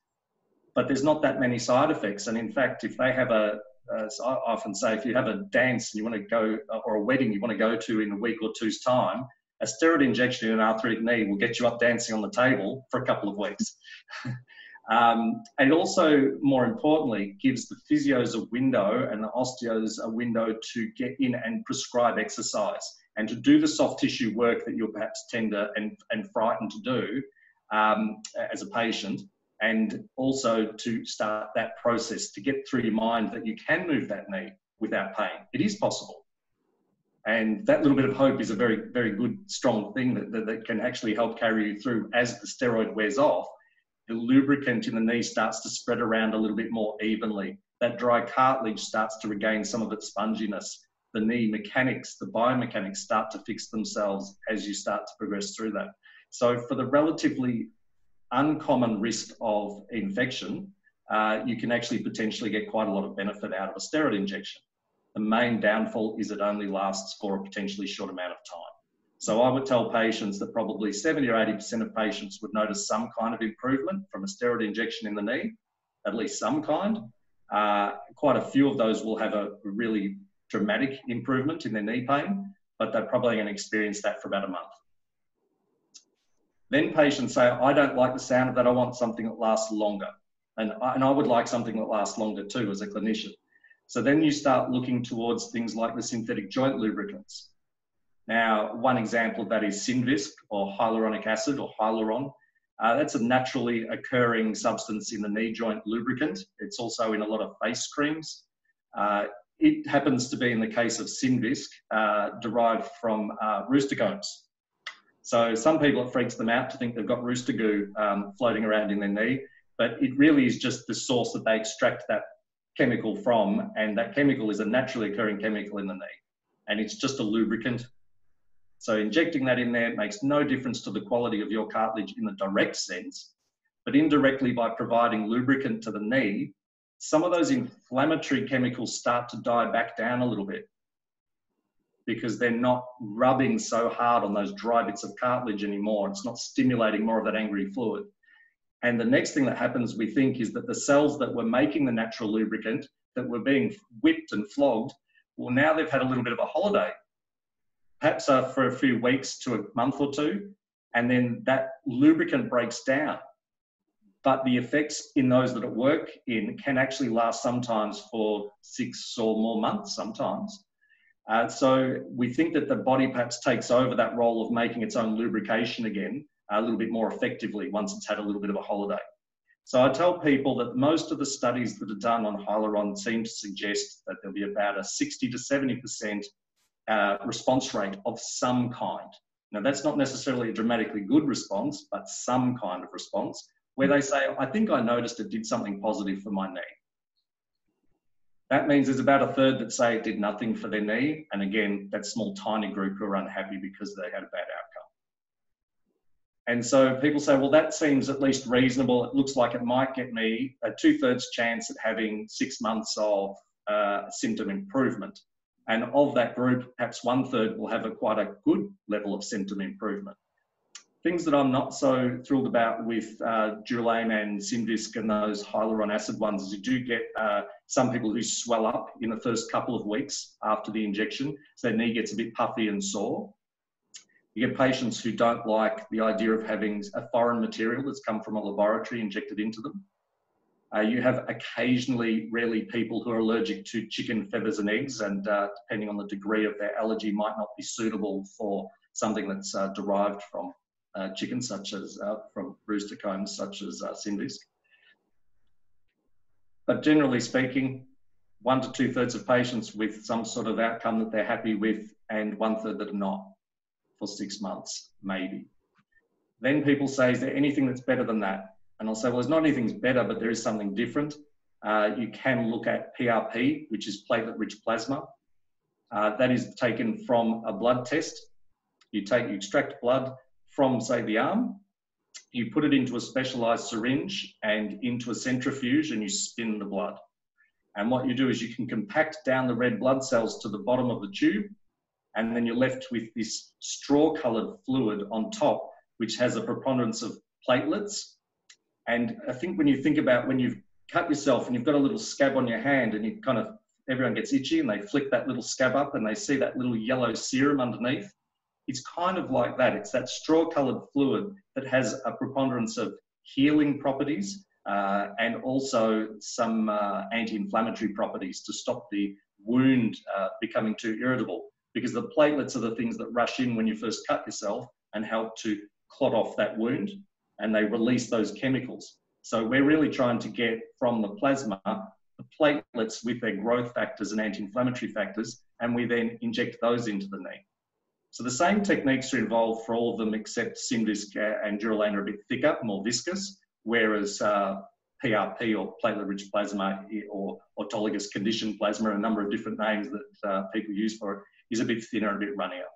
but there's not that many side effects. And in fact, if they have a, uh, I often say, if you have a dance and you want to go, or a wedding you want to go to in a week or two's time, a steroid injection in an arthritic knee will get you up dancing on the table for a couple of weeks. um, and also, more importantly, gives the physios a window and the osteos a window to get in and prescribe exercise and to do the soft tissue work that you're perhaps tender and, and frightened to do um, as a patient, and also to start that process to get through your mind that you can move that knee without pain. It is possible. And that little bit of hope is a very, very good, strong thing that, that, that can actually help carry you through as the steroid wears off. The lubricant in the knee starts to spread around a little bit more evenly. That dry cartilage starts to regain some of its sponginess the knee mechanics, the biomechanics start to fix themselves as you start to progress through that. So, for the relatively uncommon risk of infection, uh, you can actually potentially get quite a lot of benefit out of a steroid injection. The main downfall is it only lasts for a potentially short amount of time. So I would tell patients that probably 70 or 80% of patients would notice some kind of improvement from a steroid injection in the knee, at least some kind. Uh, quite a few of those will have a really dramatic improvement in their knee pain, but they're probably going to experience that for about a month. Then patients say, I don't like the sound of that, I want something that lasts longer. And I, and I would like something that lasts longer too as a clinician. So then you start looking towards things like the synthetic joint lubricants. Now, one example of that is Synvisc or hyaluronic acid or hyaluron. Uh, that's a naturally occurring substance in the knee joint lubricant. It's also in a lot of face creams. Uh, it happens to be in the case of Synvisc, uh, derived from uh, rooster combs. So some people, it freaks them out to think they've got rooster goo um, floating around in their knee, but it really is just the source that they extract that chemical from, and that chemical is a naturally occurring chemical in the knee, and it's just a lubricant. So injecting that in there makes no difference to the quality of your cartilage in the direct sense, but indirectly by providing lubricant to the knee, some of those inflammatory chemicals start to die back down a little bit because they're not rubbing so hard on those dry bits of cartilage anymore. It's not stimulating more of that angry fluid. And the next thing that happens, we think, is that the cells that were making the natural lubricant, that were being whipped and flogged, well, now they've had a little bit of a holiday, perhaps uh, for a few weeks to a month or two, and then that lubricant breaks down but the effects in those that it work in can actually last sometimes for six or more months sometimes. Uh, so we think that the body perhaps takes over that role of making its own lubrication again a little bit more effectively once it's had a little bit of a holiday. So I tell people that most of the studies that are done on hyaluron seem to suggest that there'll be about a 60 to 70% uh, response rate of some kind. Now, that's not necessarily a dramatically good response, but some kind of response where they say, I think I noticed it did something positive for my knee. That means there's about a third that say it did nothing for their knee. And again, that small, tiny group who are unhappy because they had a bad outcome. And so people say, well, that seems at least reasonable. It looks like it might get me a two thirds chance at having six months of uh, symptom improvement. And of that group, perhaps one third will have a quite a good level of symptom improvement. Things that I'm not so thrilled about with uh, and Synvisc and those hyaluron acid ones is you do get uh, some people who swell up in the first couple of weeks after the injection, so their knee gets a bit puffy and sore. You get patients who don't like the idea of having a foreign material that's come from a laboratory injected into them. Uh, you have occasionally, rarely, people who are allergic to chicken feathers and eggs, and uh, depending on the degree of their allergy, might not be suitable for something that's uh, derived from uh, chicken, such as uh, from rooster combs, such as uh, Synvisc. But generally speaking, one to two thirds of patients with some sort of outcome that they're happy with, and one third that are not for six months, maybe. Then people say, is there anything that's better than that? And I'll say, well, there's not anything's better, but there is something different. Uh, you can look at PRP, which is platelet-rich plasma. Uh, that is taken from a blood test. You take, you extract blood from, say, the arm. You put it into a specialized syringe and into a centrifuge, and you spin the blood. And what you do is you can compact down the red blood cells to the bottom of the tube, and then you're left with this straw colored fluid on top, which has a preponderance of platelets. And I think when you think about when you've cut yourself and you've got a little scab on your hand and you kind of, everyone gets itchy and they flick that little scab up and they see that little yellow serum underneath. It's kind of like that. It's that straw colored fluid that has a preponderance of healing properties uh, and also some uh, anti inflammatory properties to stop the wound uh, becoming too irritable because the platelets are the things that rush in when you first cut yourself and help to clot off that wound and they release those chemicals. So we're really trying to get from the plasma the platelets with their growth factors and anti-inflammatory factors, and we then inject those into the knee. So the same techniques are involved for all of them except Synvisc and Durolane are a bit thicker, more viscous, whereas uh, PRP or platelet-rich plasma or autologous conditioned plasma, a number of different names that uh, people use for it, is a bit thinner and a bit runnier.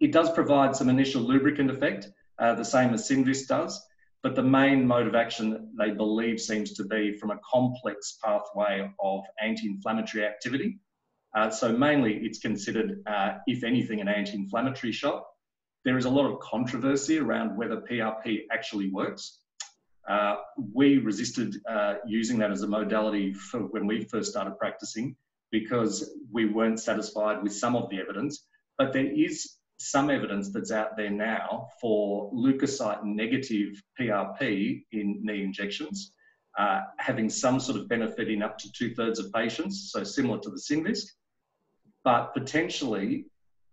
It does provide some initial lubricant effect, uh, the same as Synvisc does, but the main mode of action they believe seems to be from a complex pathway of anti-inflammatory activity. Uh, so mainly it's considered, uh, if anything, an anti-inflammatory shot. There is a lot of controversy around whether PRP actually works. Uh, we resisted uh, using that as a modality for when we first started practicing because we weren't satisfied with some of the evidence. But there is some evidence that's out there now for leukocyte negative PRP in knee injections, uh, having some sort of benefit in up to two thirds of patients, so similar to the Synvisc. But potentially,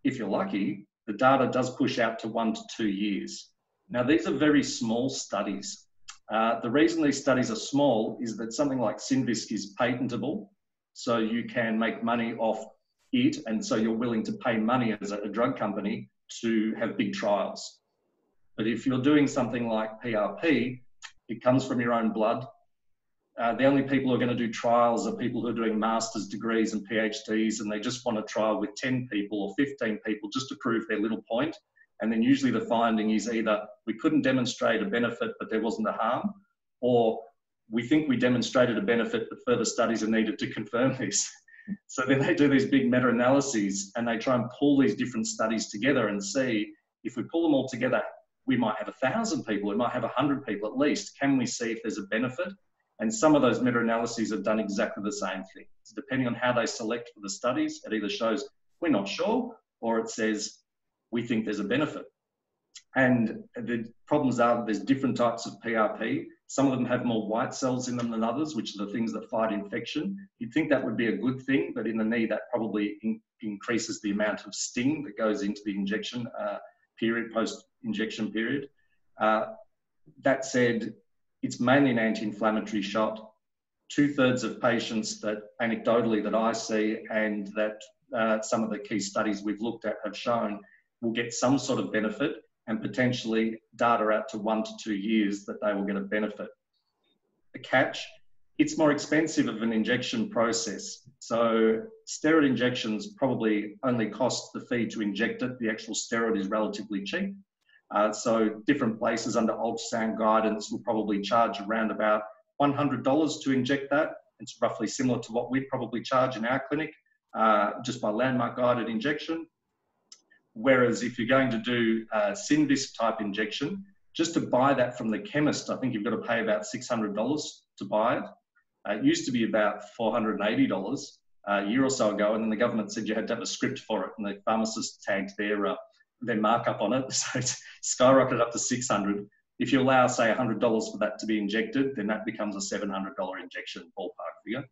if you're lucky, the data does push out to one to two years. Now, these are very small studies. Uh, the reason these studies are small is that something like Synvisc is patentable so you can make money off it, and so you're willing to pay money as a drug company to have big trials. But if you're doing something like PRP, it comes from your own blood. Uh, the only people who are going to do trials are people who are doing master's degrees and PhDs, and they just want to trial with 10 people or 15 people just to prove their little point. And then usually the finding is either we couldn't demonstrate a benefit, but there wasn't a harm, or we think we demonstrated a benefit, but further studies are needed to confirm this. So then they do these big meta analyses and they try and pull these different studies together and see if we pull them all together, we might have a thousand people, we might have a hundred people at least. Can we see if there's a benefit? And some of those meta analyses have done exactly the same thing. Depending on how they select for the studies, it either shows we're not sure or it says we think there's a benefit. And the problems are there's different types of PRP. Some of them have more white cells in them than others, which are the things that fight infection. You'd think that would be a good thing, but in the knee, that probably in increases the amount of sting that goes into the injection uh, period, post injection period. Uh, that said, it's mainly an anti-inflammatory shot. Two thirds of patients that anecdotally that I see and that uh, some of the key studies we've looked at have shown will get some sort of benefit and potentially data out to one to two years that they will get a benefit. The catch, it's more expensive of an injection process. So steroid injections probably only cost the fee to inject it. The actual steroid is relatively cheap. Uh, so different places under ultrasound guidance will probably charge around about $100 to inject that. It's roughly similar to what we probably charge in our clinic, uh, just by landmark guided injection. Whereas if you're going to do a Synvisc type injection, just to buy that from the chemist, I think you've got to pay about $600 to buy it. Uh, it used to be about $480 uh, a year or so ago, and then the government said you had to have a script for it, and the pharmacist tagged their uh, their markup on it, so it's skyrocketed up to 600. If you allow, say, $100 for that to be injected, then that becomes a $700 injection ballpark figure.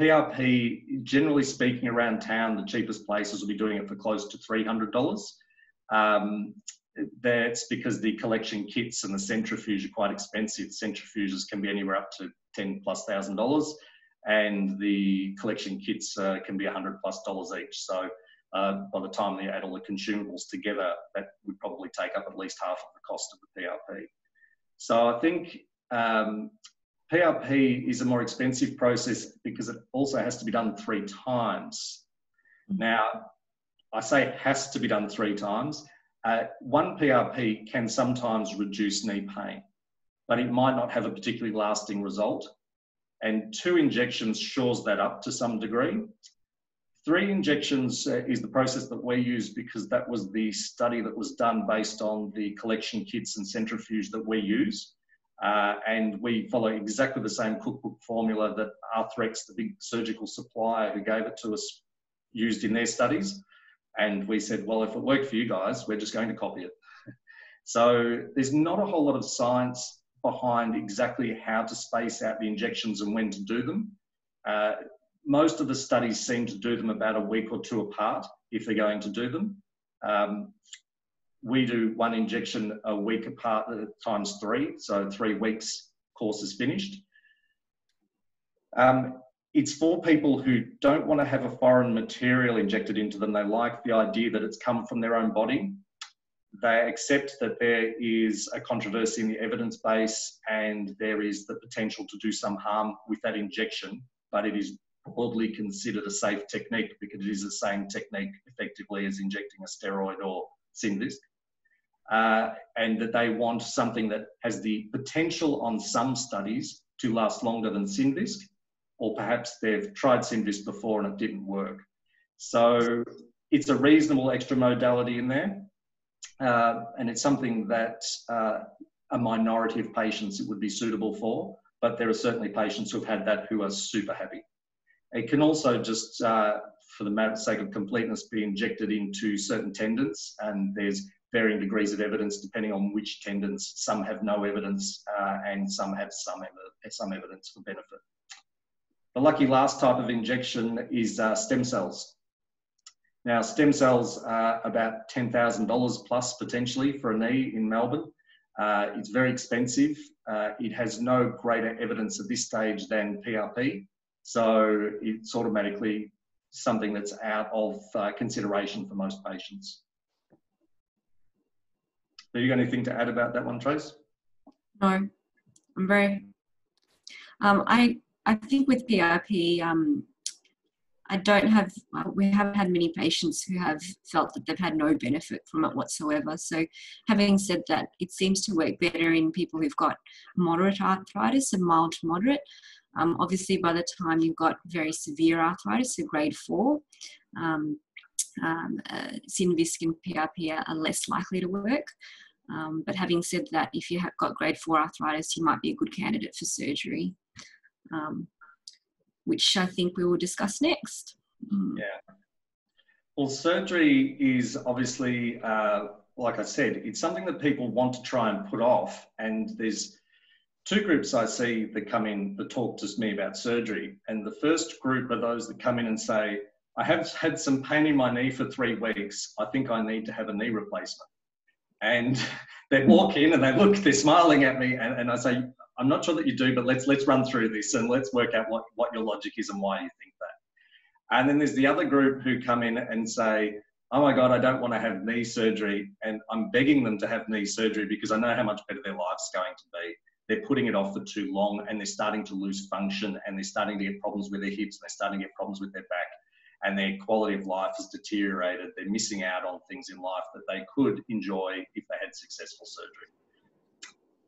PRP, generally speaking, around town, the cheapest places will be doing it for close to $300. Um, that's because the collection kits and the centrifuge are quite expensive. Centrifuges can be anywhere up to 10 plus thousand dollars, and the collection kits uh, can be a 100 plus dollars each. So uh, by the time they add all the consumables together, that would probably take up at least half of the cost of the PRP. So I think um, PRP is a more expensive process because it also has to be done three times. Now, I say it has to be done three times. Uh, one PRP can sometimes reduce knee pain, but it might not have a particularly lasting result. And two injections shores that up to some degree. Three injections uh, is the process that we use because that was the study that was done based on the collection kits and centrifuge that we use. Uh, and we follow exactly the same cookbook formula that Arthrex, the big surgical supplier who gave it to us, used in their studies. And we said, well, if it worked for you guys, we're just going to copy it. so there's not a whole lot of science behind exactly how to space out the injections and when to do them. Uh, most of the studies seem to do them about a week or two apart if they're going to do them. Um, we do one injection a week apart times three, so three weeks course is finished. Um, it's for people who don't want to have a foreign material injected into them. They like the idea that it's come from their own body. They accept that there is a controversy in the evidence base and there is the potential to do some harm with that injection, but it is broadly considered a safe technique because it is the same technique effectively as injecting a steroid or Synvisc. Uh, and that they want something that has the potential on some studies to last longer than Synvisc, or perhaps they've tried Synvisc before and it didn't work. So it's a reasonable extra modality in there, uh, and it's something that uh, a minority of patients it would be suitable for, but there are certainly patients who've had that who are super happy. It can also just, uh, for the sake of completeness, be injected into certain tendons, and there's varying degrees of evidence depending on which tendons. Some have no evidence, uh, and some have some, ev some evidence for benefit. The lucky last type of injection is uh, stem cells. Now, stem cells are about $10,000 plus potentially for a knee in Melbourne. Uh, it's very expensive. Uh, it has no greater evidence at this stage than PRP. So it's automatically something that's out of uh, consideration for most patients. Have you got anything to add about that one, Trace? No, I'm very. Um, I I think with PRP, um, I don't have. We haven't had many patients who have felt that they've had no benefit from it whatsoever. So, having said that, it seems to work better in people who've got moderate arthritis and mild to moderate. Um, obviously, by the time you've got very severe arthritis, so grade four, um, um, uh, Synvisc and PRP are, less likely to work. Um, but having said that, if you have got grade four arthritis, you might be a good candidate for surgery, um, which I think we will discuss next. Mm. Yeah. Well, surgery is obviously, uh, like I said, it's something that people want to try and put off, and there's two groups I see that come in that talk to me about surgery. And the first group are those that come in and say, I have had some pain in my knee for three weeks. I think I need to have a knee replacement. And they walk in and they look, they're smiling at me, and, and I say, I'm not sure that you do, but let's let's run through this and let's work out what, what your logic is and why you think that. And then there's the other group who come in and say, oh my God, I don't want to have knee surgery. And I'm begging them to have knee surgery because I know how much better their life's going to be. They're putting it off for too long and they're starting to lose function and they're starting to get problems with their hips and they're starting to get problems with their back and their quality of life has deteriorated. They're missing out on things in life that they could enjoy if they had successful surgery.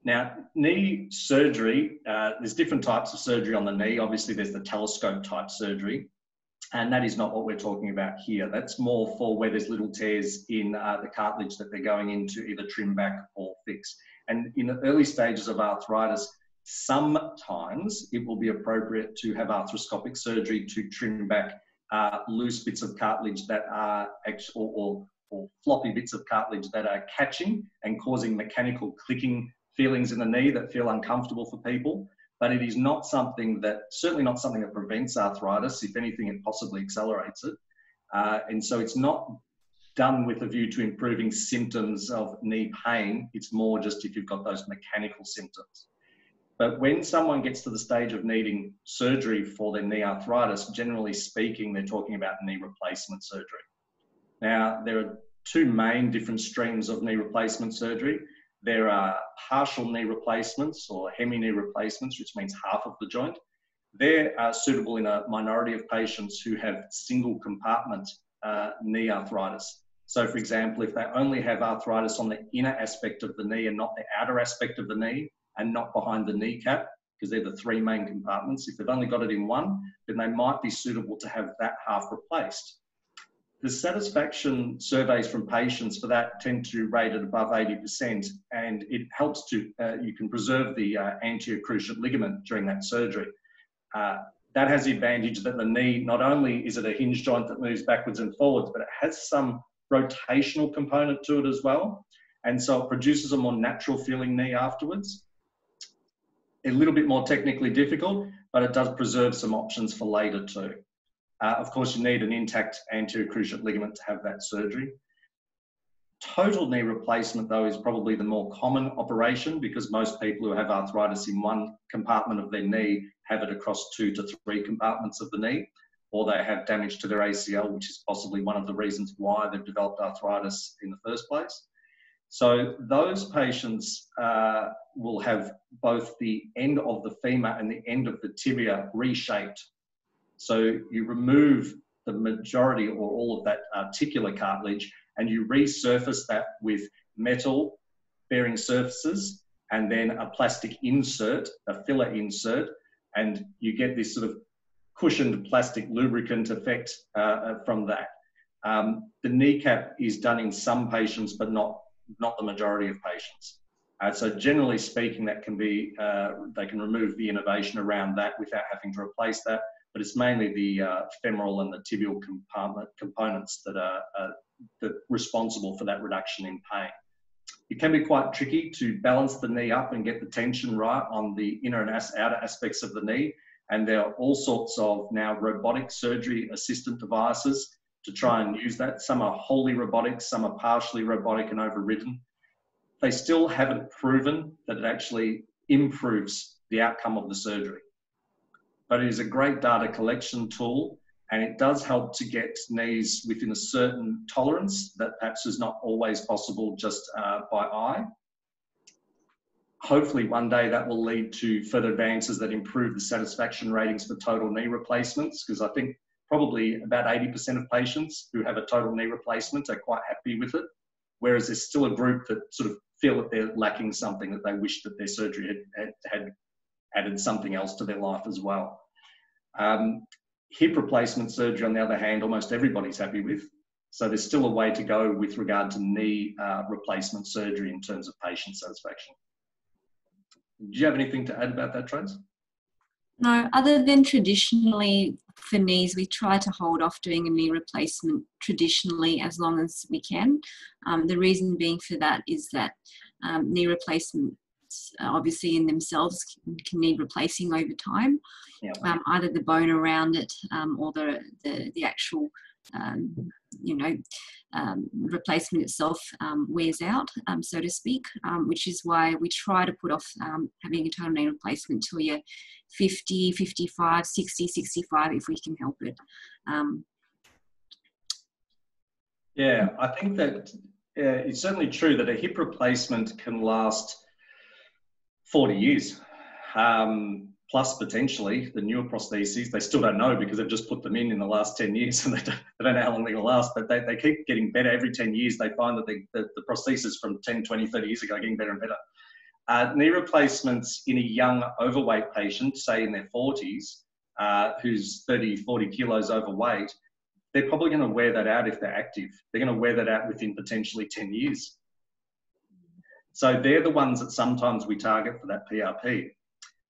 Now, knee surgery, uh, there's different types of surgery on the knee. Obviously, there's the telescope type surgery, and that is not what we're talking about here. That's more for where there's little tears in uh, the cartilage that they're going in to either trim back or fix. And in the early stages of arthritis, sometimes it will be appropriate to have arthroscopic surgery to trim back uh, loose bits of cartilage that are actual or, or floppy bits of cartilage that are catching and causing mechanical clicking feelings in the knee that feel uncomfortable for people. But it is not something that, certainly not something that prevents arthritis. If anything, it possibly accelerates it. Uh, and so it's not done with a view to improving symptoms of knee pain. It's more just if you've got those mechanical symptoms. But when someone gets to the stage of needing surgery for their knee arthritis, generally speaking, they're talking about knee replacement surgery. Now, there are two main different streams of knee replacement surgery. There are partial knee replacements or hemi knee replacements, which means half of the joint. They're uh, suitable in a minority of patients who have single compartment uh, knee arthritis. So, for example, if they only have arthritis on the inner aspect of the knee and not the outer aspect of the knee, and not behind the kneecap, because they're the three main compartments. If they've only got it in one, then they might be suitable to have that half replaced. The satisfaction surveys from patients for that tend to rate at above 80%, and it helps to, uh, you can preserve the uh, anterior cruciate ligament during that surgery. Uh, that has the advantage that the knee, not only is it a hinge joint that moves backwards and forwards, but it has some rotational component to it as well. And so it produces a more natural feeling knee afterwards a little bit more technically difficult, but it does preserve some options for later too. Uh, of course, you need an intact anterior cruciate ligament to have that surgery. Total knee replacement, though, is probably the more common operation because most people who have arthritis in one compartment of their knee have it across two to three compartments of the knee, or they have damage to their ACL, which is possibly one of the reasons why they've developed arthritis in the first place. So those patients uh, will have both the end of the femur and the end of the tibia reshaped. So you remove the majority or all of that articular cartilage and you resurface that with metal bearing surfaces and then a plastic insert, a filler insert, and you get this sort of cushioned plastic lubricant effect uh, from that. Um, the kneecap is done in some patients, but not not the majority of patients. Uh, so generally speaking, that can be, uh, they can remove the innervation around that without having to replace that, but it's mainly the uh, femoral and the tibial compartment components that are uh, that responsible for that reduction in pain. It can be quite tricky to balance the knee up and get the tension right on the inner and outer aspects of the knee. And there are all sorts of now robotic surgery assistant devices to try and use that. Some are wholly robotic, some are partially robotic and overridden. They still haven't proven that it actually improves the outcome of the surgery. But it is a great data collection tool and it does help to get knees within a certain tolerance that perhaps is not always possible just uh, by eye. Hopefully, one day that will lead to further advances that improve the satisfaction ratings for total knee replacements because I think probably about 80% of patients who have a total knee replacement are quite happy with it, whereas there's still a group that sort of feel that they're lacking something, that they wish that their surgery had, had, had added something else to their life as well. Um, hip replacement surgery, on the other hand, almost everybody's happy with. So there's still a way to go with regard to knee uh, replacement surgery in terms of patient satisfaction. Do you have anything to add about that, Trace? No, other than traditionally for knees, we try to hold off doing a knee replacement traditionally as long as we can. Um, the reason being for that is that um, knee replacements, uh, obviously in themselves, can, can need replacing over time. Yeah. Um, either the bone around it um, or the, the, the actual, um, you know, um, replacement itself um, wears out, um, so to speak, um, which is why we try to put off um, having a total knee replacement till you're 50, 55, 60, 65 if we can help it. Um, yeah, I think that uh, it's certainly true that a hip replacement can last 40 years. Um, plus potentially the newer prostheses. They still don't know because they've just put them in in the last 10 years and they don't, they don't know how long they're going to last, but they, they keep getting better every 10 years. They find that they, the, the prostheses from 10, 20, 30 years ago are getting better and better. Uh, knee replacements in a young overweight patient, say in their 40s, uh, who's 30, 40 kilos overweight, they're probably going to wear that out if they're active. They're going to wear that out within potentially 10 years. So they're the ones that sometimes we target for that PRP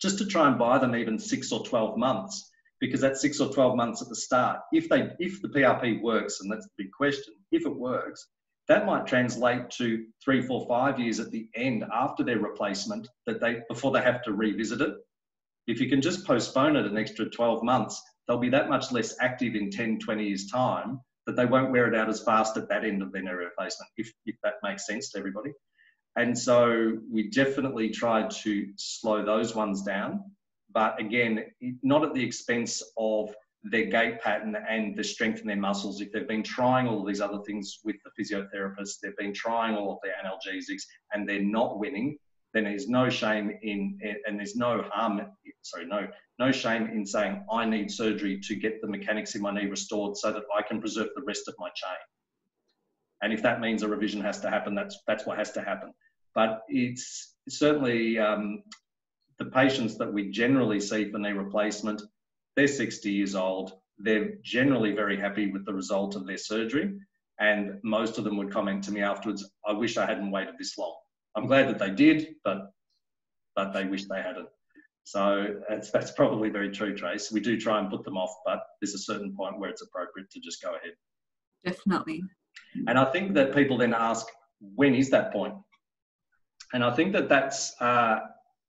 just to try and buy them even six or 12 months because that's six or 12 months at the start. If they, if the PRP works, and that's the big question, if it works, that might translate to three, four, five years at the end after their replacement that they, before they have to revisit it. If you can just postpone it an extra 12 months, they'll be that much less active in 10, 20 years time that they won't wear it out as fast at that end of their knee replacement, if, if that makes sense to everybody. And so we definitely tried to slow those ones down, but again, not at the expense of their gait pattern and the strength in their muscles. If they've been trying all these other things with the physiotherapist, they've been trying all of their analgesics and they're not winning, then there's no shame in, and there's no harm, sorry, no, no shame in saying, I need surgery to get the mechanics in my knee restored so that I can preserve the rest of my chain. And if that means a revision has to happen, that's, that's what has to happen. But it's certainly um, the patients that we generally see for knee replacement, they're 60 years old. They're generally very happy with the result of their surgery. And most of them would comment to me afterwards, I wish I hadn't waited this long. I'm glad that they did, but but they wish they hadn't. So that's, that's probably very true, Trace. We do try and put them off, but there's a certain point where it's appropriate to just go ahead. Definitely. And I think that people then ask, when is that point? And I think that that's, uh,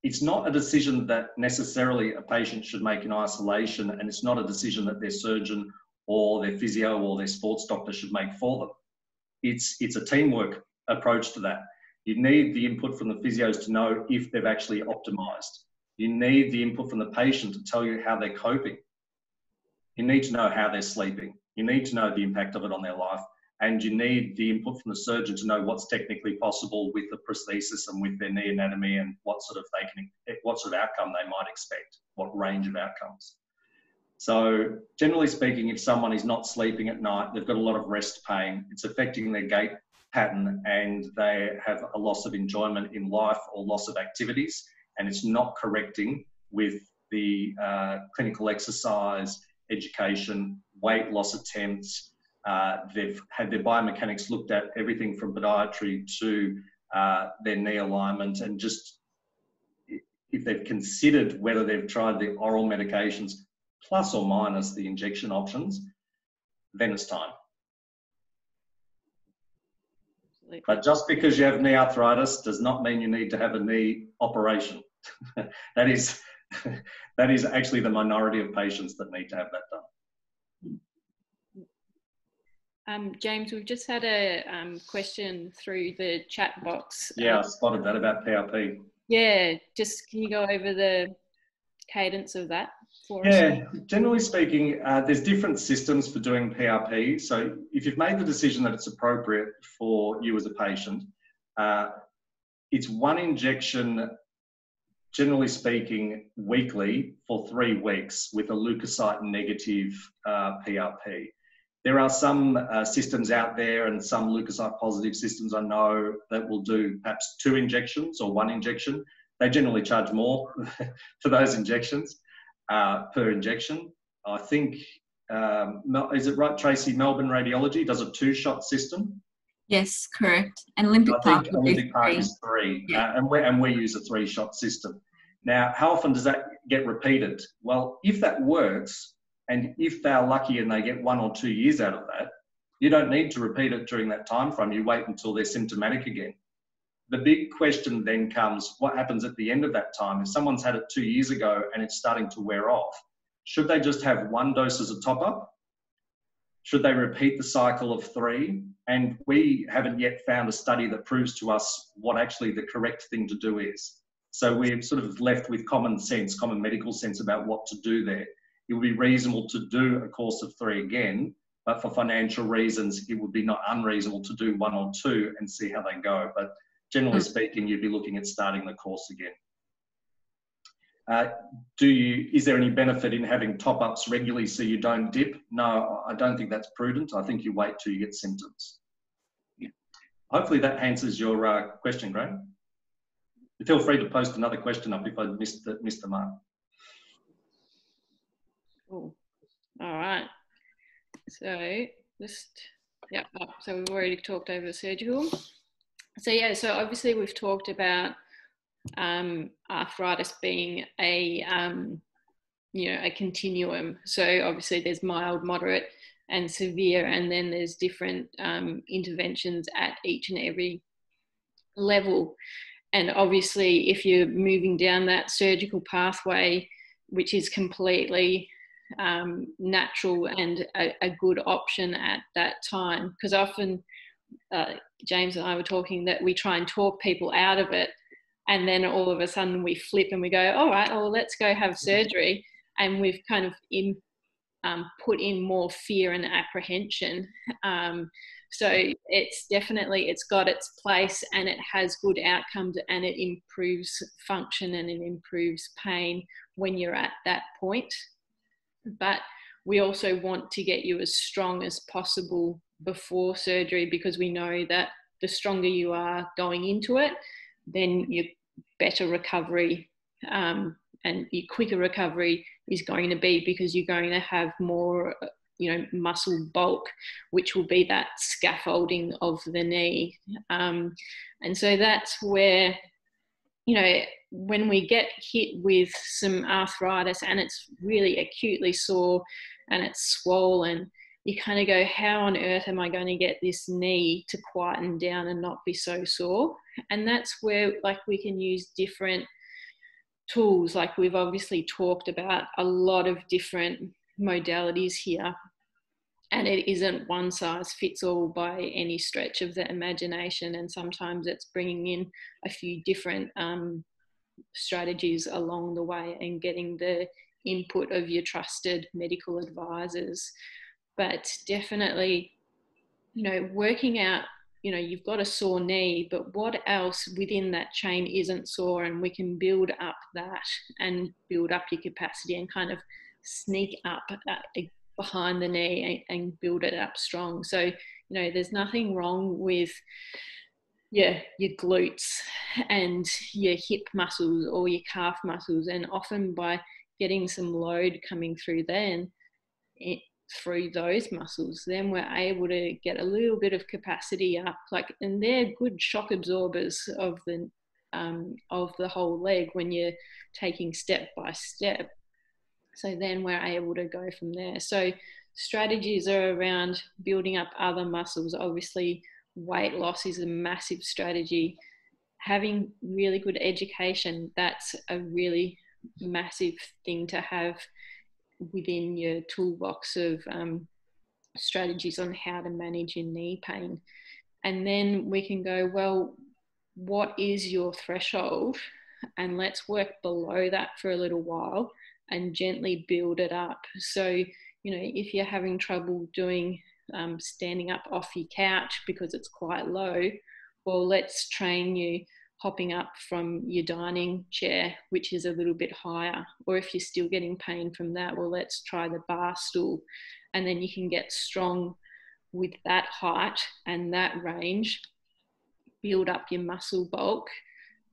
it's not a decision that necessarily a patient should make in isolation, and it's not a decision that their surgeon or their physio or their sports doctor should make for them. It's, it's a teamwork approach to that. You need the input from the physios to know if they've actually optimized. You need the input from the patient to tell you how they're coping. You need to know how they're sleeping. You need to know the impact of it on their life and you need the input from the surgeon to know what's technically possible with the prosthesis and with their knee anatomy and what sort of they can what sort of outcome they might expect what range of outcomes. So generally speaking if someone is not sleeping at night they've got a lot of rest pain. It's affecting their gait pattern and they have a loss of enjoyment in life or loss of activities and it's not correcting with the uh, clinical exercise education weight loss attempts uh, they've had their biomechanics looked at, everything from podiatry to uh, their knee alignment, and just if they've considered whether they've tried the oral medications plus or minus the injection options, then it's time. Absolutely. But just because you have knee arthritis does not mean you need to have a knee operation. that is that is actually the minority of patients that need to have that done. Um, James, we've just had a um, question through the chat box. Yeah, um, I spotted that about PRP. Yeah, just can you go over the cadence of that for yeah, us? generally speaking, uh, there's different systems for doing PRP. So if you've made the decision that it's appropriate for you as a patient, uh, it's one injection, generally speaking, weekly for three weeks with a leukocyte negative uh, PRP. There are some uh, systems out there and some leukocyte positive systems I know that will do perhaps two injections or one injection. They generally charge more for those injections uh, per injection. I think, um, is it right, Tracy? Melbourne Radiology does a two shot system. Yes, correct. And Olympic Park, Olympic Park is three, yeah. uh, and, we, and we use a three shot system. Now, how often does that get repeated? Well, if that works, and if they're lucky and they get one or two years out of that, you don't need to repeat it during that time frame. You wait until they're symptomatic again. The big question then comes what happens at the end of that time? If someone's had it two years ago and it's starting to wear off, should they just have one dose as a top up? Should they repeat the cycle of three? And we haven't yet found a study that proves to us what actually the correct thing to do is. So we're sort of left with common sense, common medical sense about what to do there. It would be reasonable to do a course of three again, but for financial reasons, it would be not unreasonable to do one or two and see how they go. But generally hmm. speaking, you'd be looking at starting the course again. Uh, do you, is there any benefit in having top ups regularly so you don't dip? No, I don't think that's prudent. I think you wait till you get symptoms. Yeah. Hopefully that answers your uh, question, Graham. Feel free to post another question up if I missed the, missed the mark. Cool. All right. So just, yeah, so we've already talked over surgical. So yeah, so obviously we've talked about um, arthritis being a um, you know a continuum. So obviously there's mild, moderate, and severe, and then there's different um, interventions at each and every level. And obviously, if you're moving down that surgical pathway, which is completely um, natural and a, a, good option at that time, because often uh, James and I were talking that we try and talk people out of it and then all of a sudden we flip and we go all right well let's go have surgery and we've kind of in, um, put in more fear and apprehension. Um, so it's definitely it's got its place and it has good outcomes and it improves function and it improves pain when you're at that point but we also want to get you as strong as possible before surgery because we know that the stronger you are going into it then your better recovery um, and your quicker recovery is going to be because you're going to have more you know muscle bulk which will be that scaffolding of the knee. Um, and so that's where you know when we get hit with some arthritis and it's really acutely sore and it's swollen you kind of go, how on earth am I going to get this knee to quieten down and not be so sore? And that's where, like, we can use different tools. Like, we've obviously talked about a lot of different modalities here. And it isn't one size fits all by any stretch of the imagination. And sometimes it's bringing in a few different um, strategies along the way and getting the input of your trusted medical advisors but definitely, you know, working out, you know, you've got a sore knee, but what else within that chain isn't sore? And we can build up that and build up your capacity and kind of sneak up behind the knee and, and build it up strong. So, you know, there's nothing wrong with yeah, your glutes and your hip muscles or your calf muscles. And often by getting some load coming through then, it, through those muscles, then we're able to get a little bit of capacity up. Like, and they're good shock absorbers of the um, of the whole leg when you're taking step by step. So then we're able to go from there. So strategies are around building up other muscles. Obviously, weight loss is a massive strategy. Having really good education, that's a really massive thing to have within your toolbox of um, strategies on how to manage your knee pain. And then we can go, well, what is your threshold? And let's work below that for a little while and gently build it up. So, you know, if you're having trouble doing um, standing up off your couch because it's quite low, well, let's train you hopping up from your dining chair, which is a little bit higher. Or if you're still getting pain from that, well, let's try the bar stool. And then you can get strong with that height and that range, build up your muscle bulk,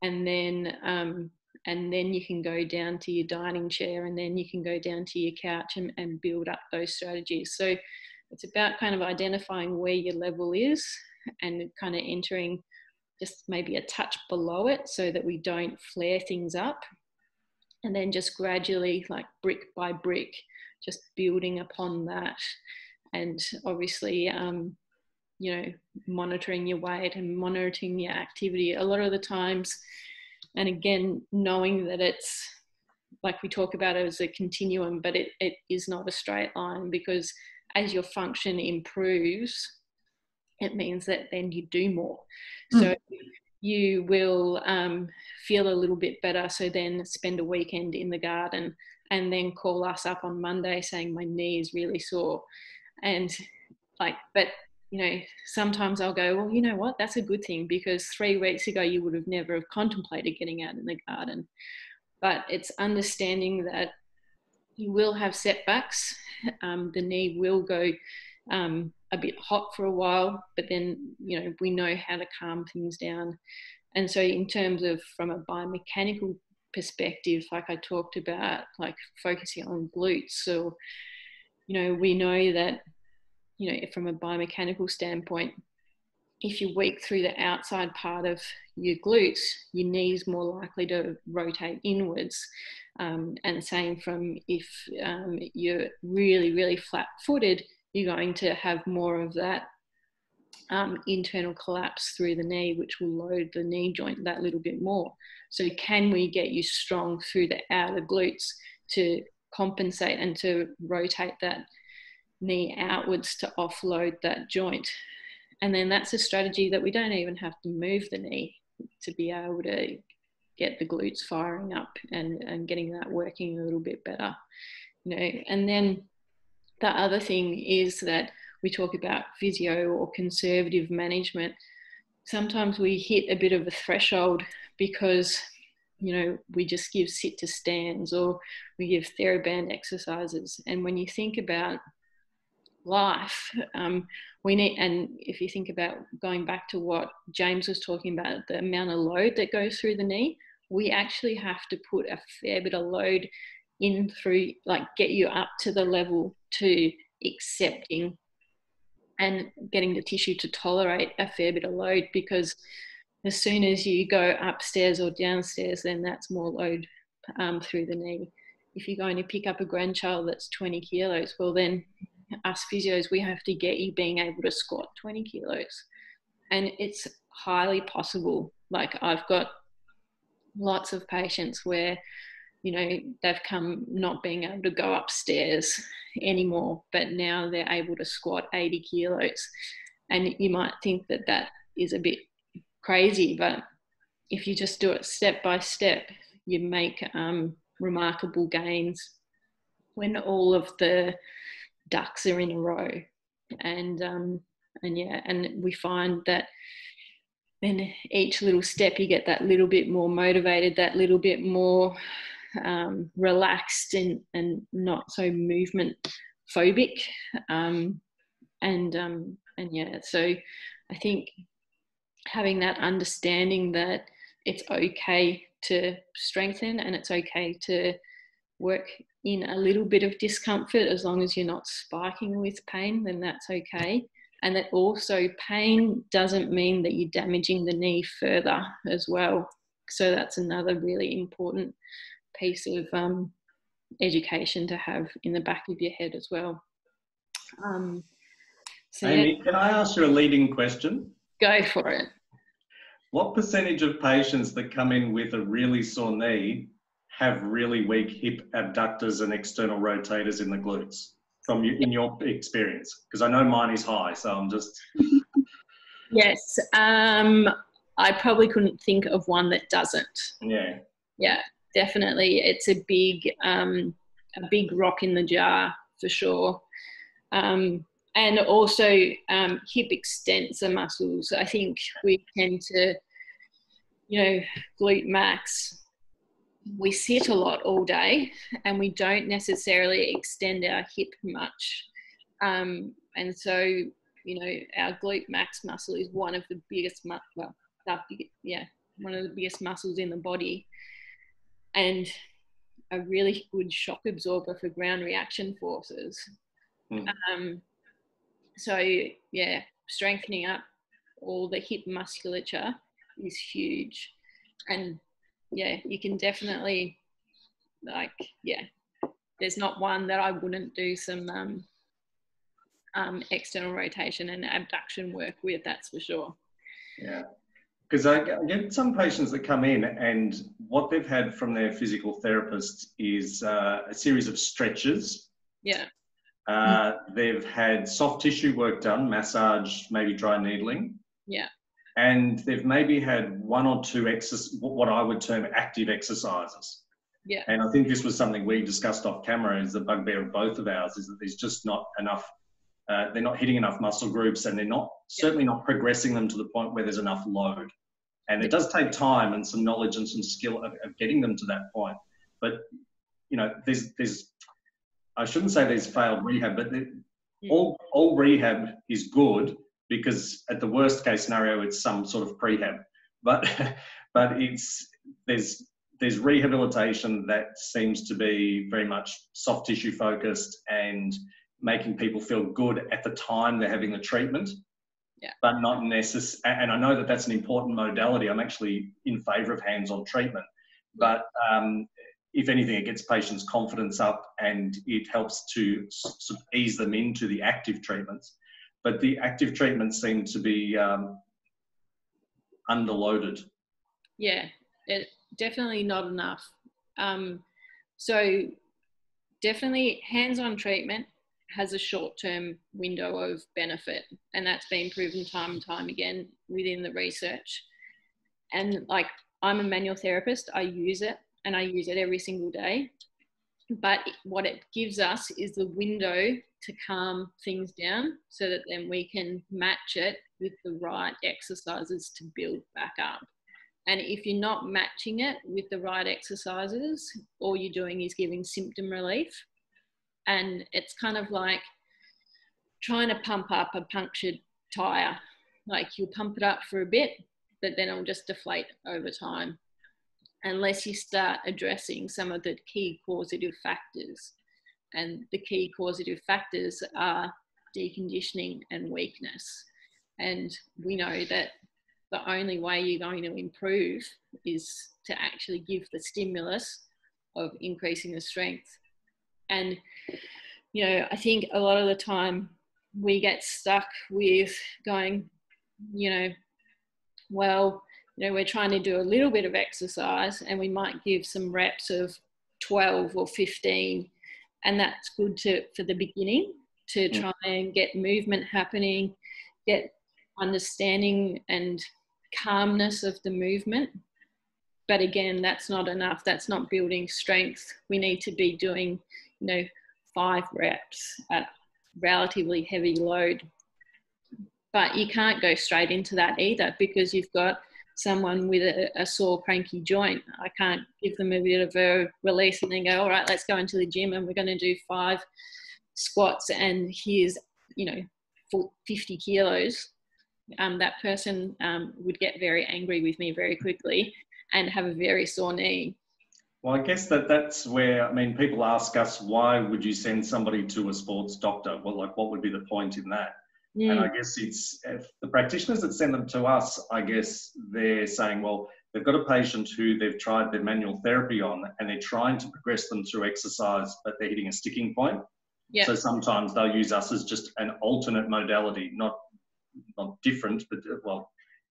and then um, and then you can go down to your dining chair and then you can go down to your couch and, and build up those strategies. So it's about kind of identifying where your level is and kind of entering just maybe a touch below it so that we don't flare things up. And then just gradually, like brick by brick, just building upon that. And obviously, um, you know, monitoring your weight and monitoring your activity. A lot of the times, and again, knowing that it's like we talk about it as a continuum, but it, it is not a straight line because as your function improves, it means that then you do more. Mm. So you will um, feel a little bit better. So then spend a weekend in the garden and then call us up on Monday saying my knee is really sore. And like, but you know, sometimes I'll go, well, you know what, that's a good thing because three weeks ago you would have never have contemplated getting out in the garden. But it's understanding that you will have setbacks. Um, the knee will go um, a bit hot for a while, but then you know we know how to calm things down. And so, in terms of from a biomechanical perspective, like I talked about, like focusing on glutes, so you know we know that you know from a biomechanical standpoint, if you're weak through the outside part of your glutes, your knees more likely to rotate inwards. Um, and the same from if um, you're really, really flat footed, you're going to have more of that um, internal collapse through the knee, which will load the knee joint that little bit more. So, can we get you strong through the outer glutes to compensate and to rotate that knee outwards to offload that joint? And then that's a strategy that we don't even have to move the knee to be able to get the glutes firing up and, and getting that working a little bit better. You know, and then the other thing is that we talk about physio or conservative management. Sometimes we hit a bit of a threshold because you know we just give sit to stands or we give TheraBand exercises. And when you think about life, um, we need, and if you think about going back to what James was talking about, the amount of load that goes through the knee, we actually have to put a fair bit of load in through, like, get you up to the level to accepting and getting the tissue to tolerate a fair bit of load because as soon as you go upstairs or downstairs, then that's more load um, through the knee. If you're going to pick up a grandchild that's 20 kilos, well, then us physios, we have to get you being able to squat 20 kilos. And it's highly possible. Like I've got lots of patients where, you know, they've come not being able to go upstairs anymore, but now they're able to squat 80 kilos. And you might think that that is a bit crazy, but if you just do it step by step, you make um, remarkable gains when all of the ducks are in a row. And um, and yeah, and we find that then each little step you get that little bit more motivated, that little bit more um, relaxed and, and not so movement phobic. Um, and um, and yeah, so I think having that understanding that it's okay to strengthen and it's okay to work in a little bit of discomfort as long as you're not spiking with pain then that's okay and that also pain doesn't mean that you're damaging the knee further as well so that's another really important piece of um, education to have in the back of your head as well um, so Amy, yeah, can I ask you a leading question? Go for it. What percentage of patients that come in with a really sore knee have really weak hip abductors and external rotators in the glutes from you, in your experience? Because I know mine is high, so I'm just. yes, um, I probably couldn't think of one that doesn't. Yeah. Yeah, definitely. It's a big, um, a big rock in the jar for sure. Um, and also um, hip extensor muscles. I think we tend to, you know, glute max we sit a lot all day and we don't necessarily extend our hip much. Um, and so, you know, our glute max muscle is one of the biggest, mu- well, yeah, one of the biggest muscles in the body. And a really good shock absorber for ground reaction forces. Mm. Um, so, yeah, strengthening up all the hip musculature is huge. And yeah, you can definitely like yeah. There's not one that I wouldn't do some um, um, external rotation and abduction work with. That's for sure. Yeah, because I get some patients that come in and what they've had from their physical therapist is uh, a series of stretches. Yeah. Uh, they've had soft tissue work done, massage, maybe dry needling. Yeah. And they've maybe had one or two exercise, what I would term active exercises. Yeah. And I think this was something we discussed off camera is the bugbear of both of ours is that there's just not enough, uh, they're not hitting enough muscle groups and they're not, certainly not progressing them to the point where there's enough load. And it does take time and some knowledge and some skill of, of getting them to that point. But, you know, there's, there's, I shouldn't say there's failed rehab, but all, all rehab is good because at the worst case scenario, it's some sort of prehab. But, but it's, there's, there's rehabilitation that seems to be very much soft tissue focused and making people feel good at the time they're having the treatment. Yeah. But not necessary. And I know that that's an important modality. I'm actually in favour of hands-on treatment, but um, if anything, it gets patients' confidence up and it helps to sort of ease them into the active treatments. But the active treatments seem to be um, underloaded. Yeah, it, definitely not enough. Um, so definitely hands-on treatment has a short-term window of benefit, and that's been proven time and time again within the research. And like I'm a manual therapist, I use it and I use it every single day. But what it gives us is the window to calm things down so that then we can match it with the right exercises to build back up. And if you're not matching it with the right exercises, all you're doing is giving symptom relief. And it's kind of like trying to pump up a punctured tire. Like you'll pump it up for a bit, but then it'll just deflate over time unless you start addressing some of the key causative factors. And the key causative factors are deconditioning and weakness. And we know that the only way you're going to improve is to actually give the stimulus of increasing the strength. And, you know, I think a lot of the time we get stuck with going, you know, well, you know, we're trying to do a little bit of exercise and we might give some reps of 12 or 15 and that's good to for the beginning to mm. try and get movement happening get understanding and calmness of the movement. But again that's not enough. That's not building strength. We need to be doing you know five reps at relatively heavy load. But you can't go straight into that either because you've got someone with a, a, sore, cranky joint. I can't give them a bit of a release and then go, all right, let's go into the gym and we're going to do five squats and here's, you know, 50 kilos. Um, that person um, would get very angry with me very quickly and have a very sore knee. Well, I guess that that's where, I mean, people ask us, why would you send somebody to a sports doctor? Well, like, what would be the point in that? Mm. And I guess it's if the practitioners that send them to us, I guess they're saying, well, they've got a patient who they've tried their manual therapy on and they're trying to progress them through exercise, but they're hitting a sticking point. Yeah. So sometimes they'll use us as just an alternate modality, not not different, but well,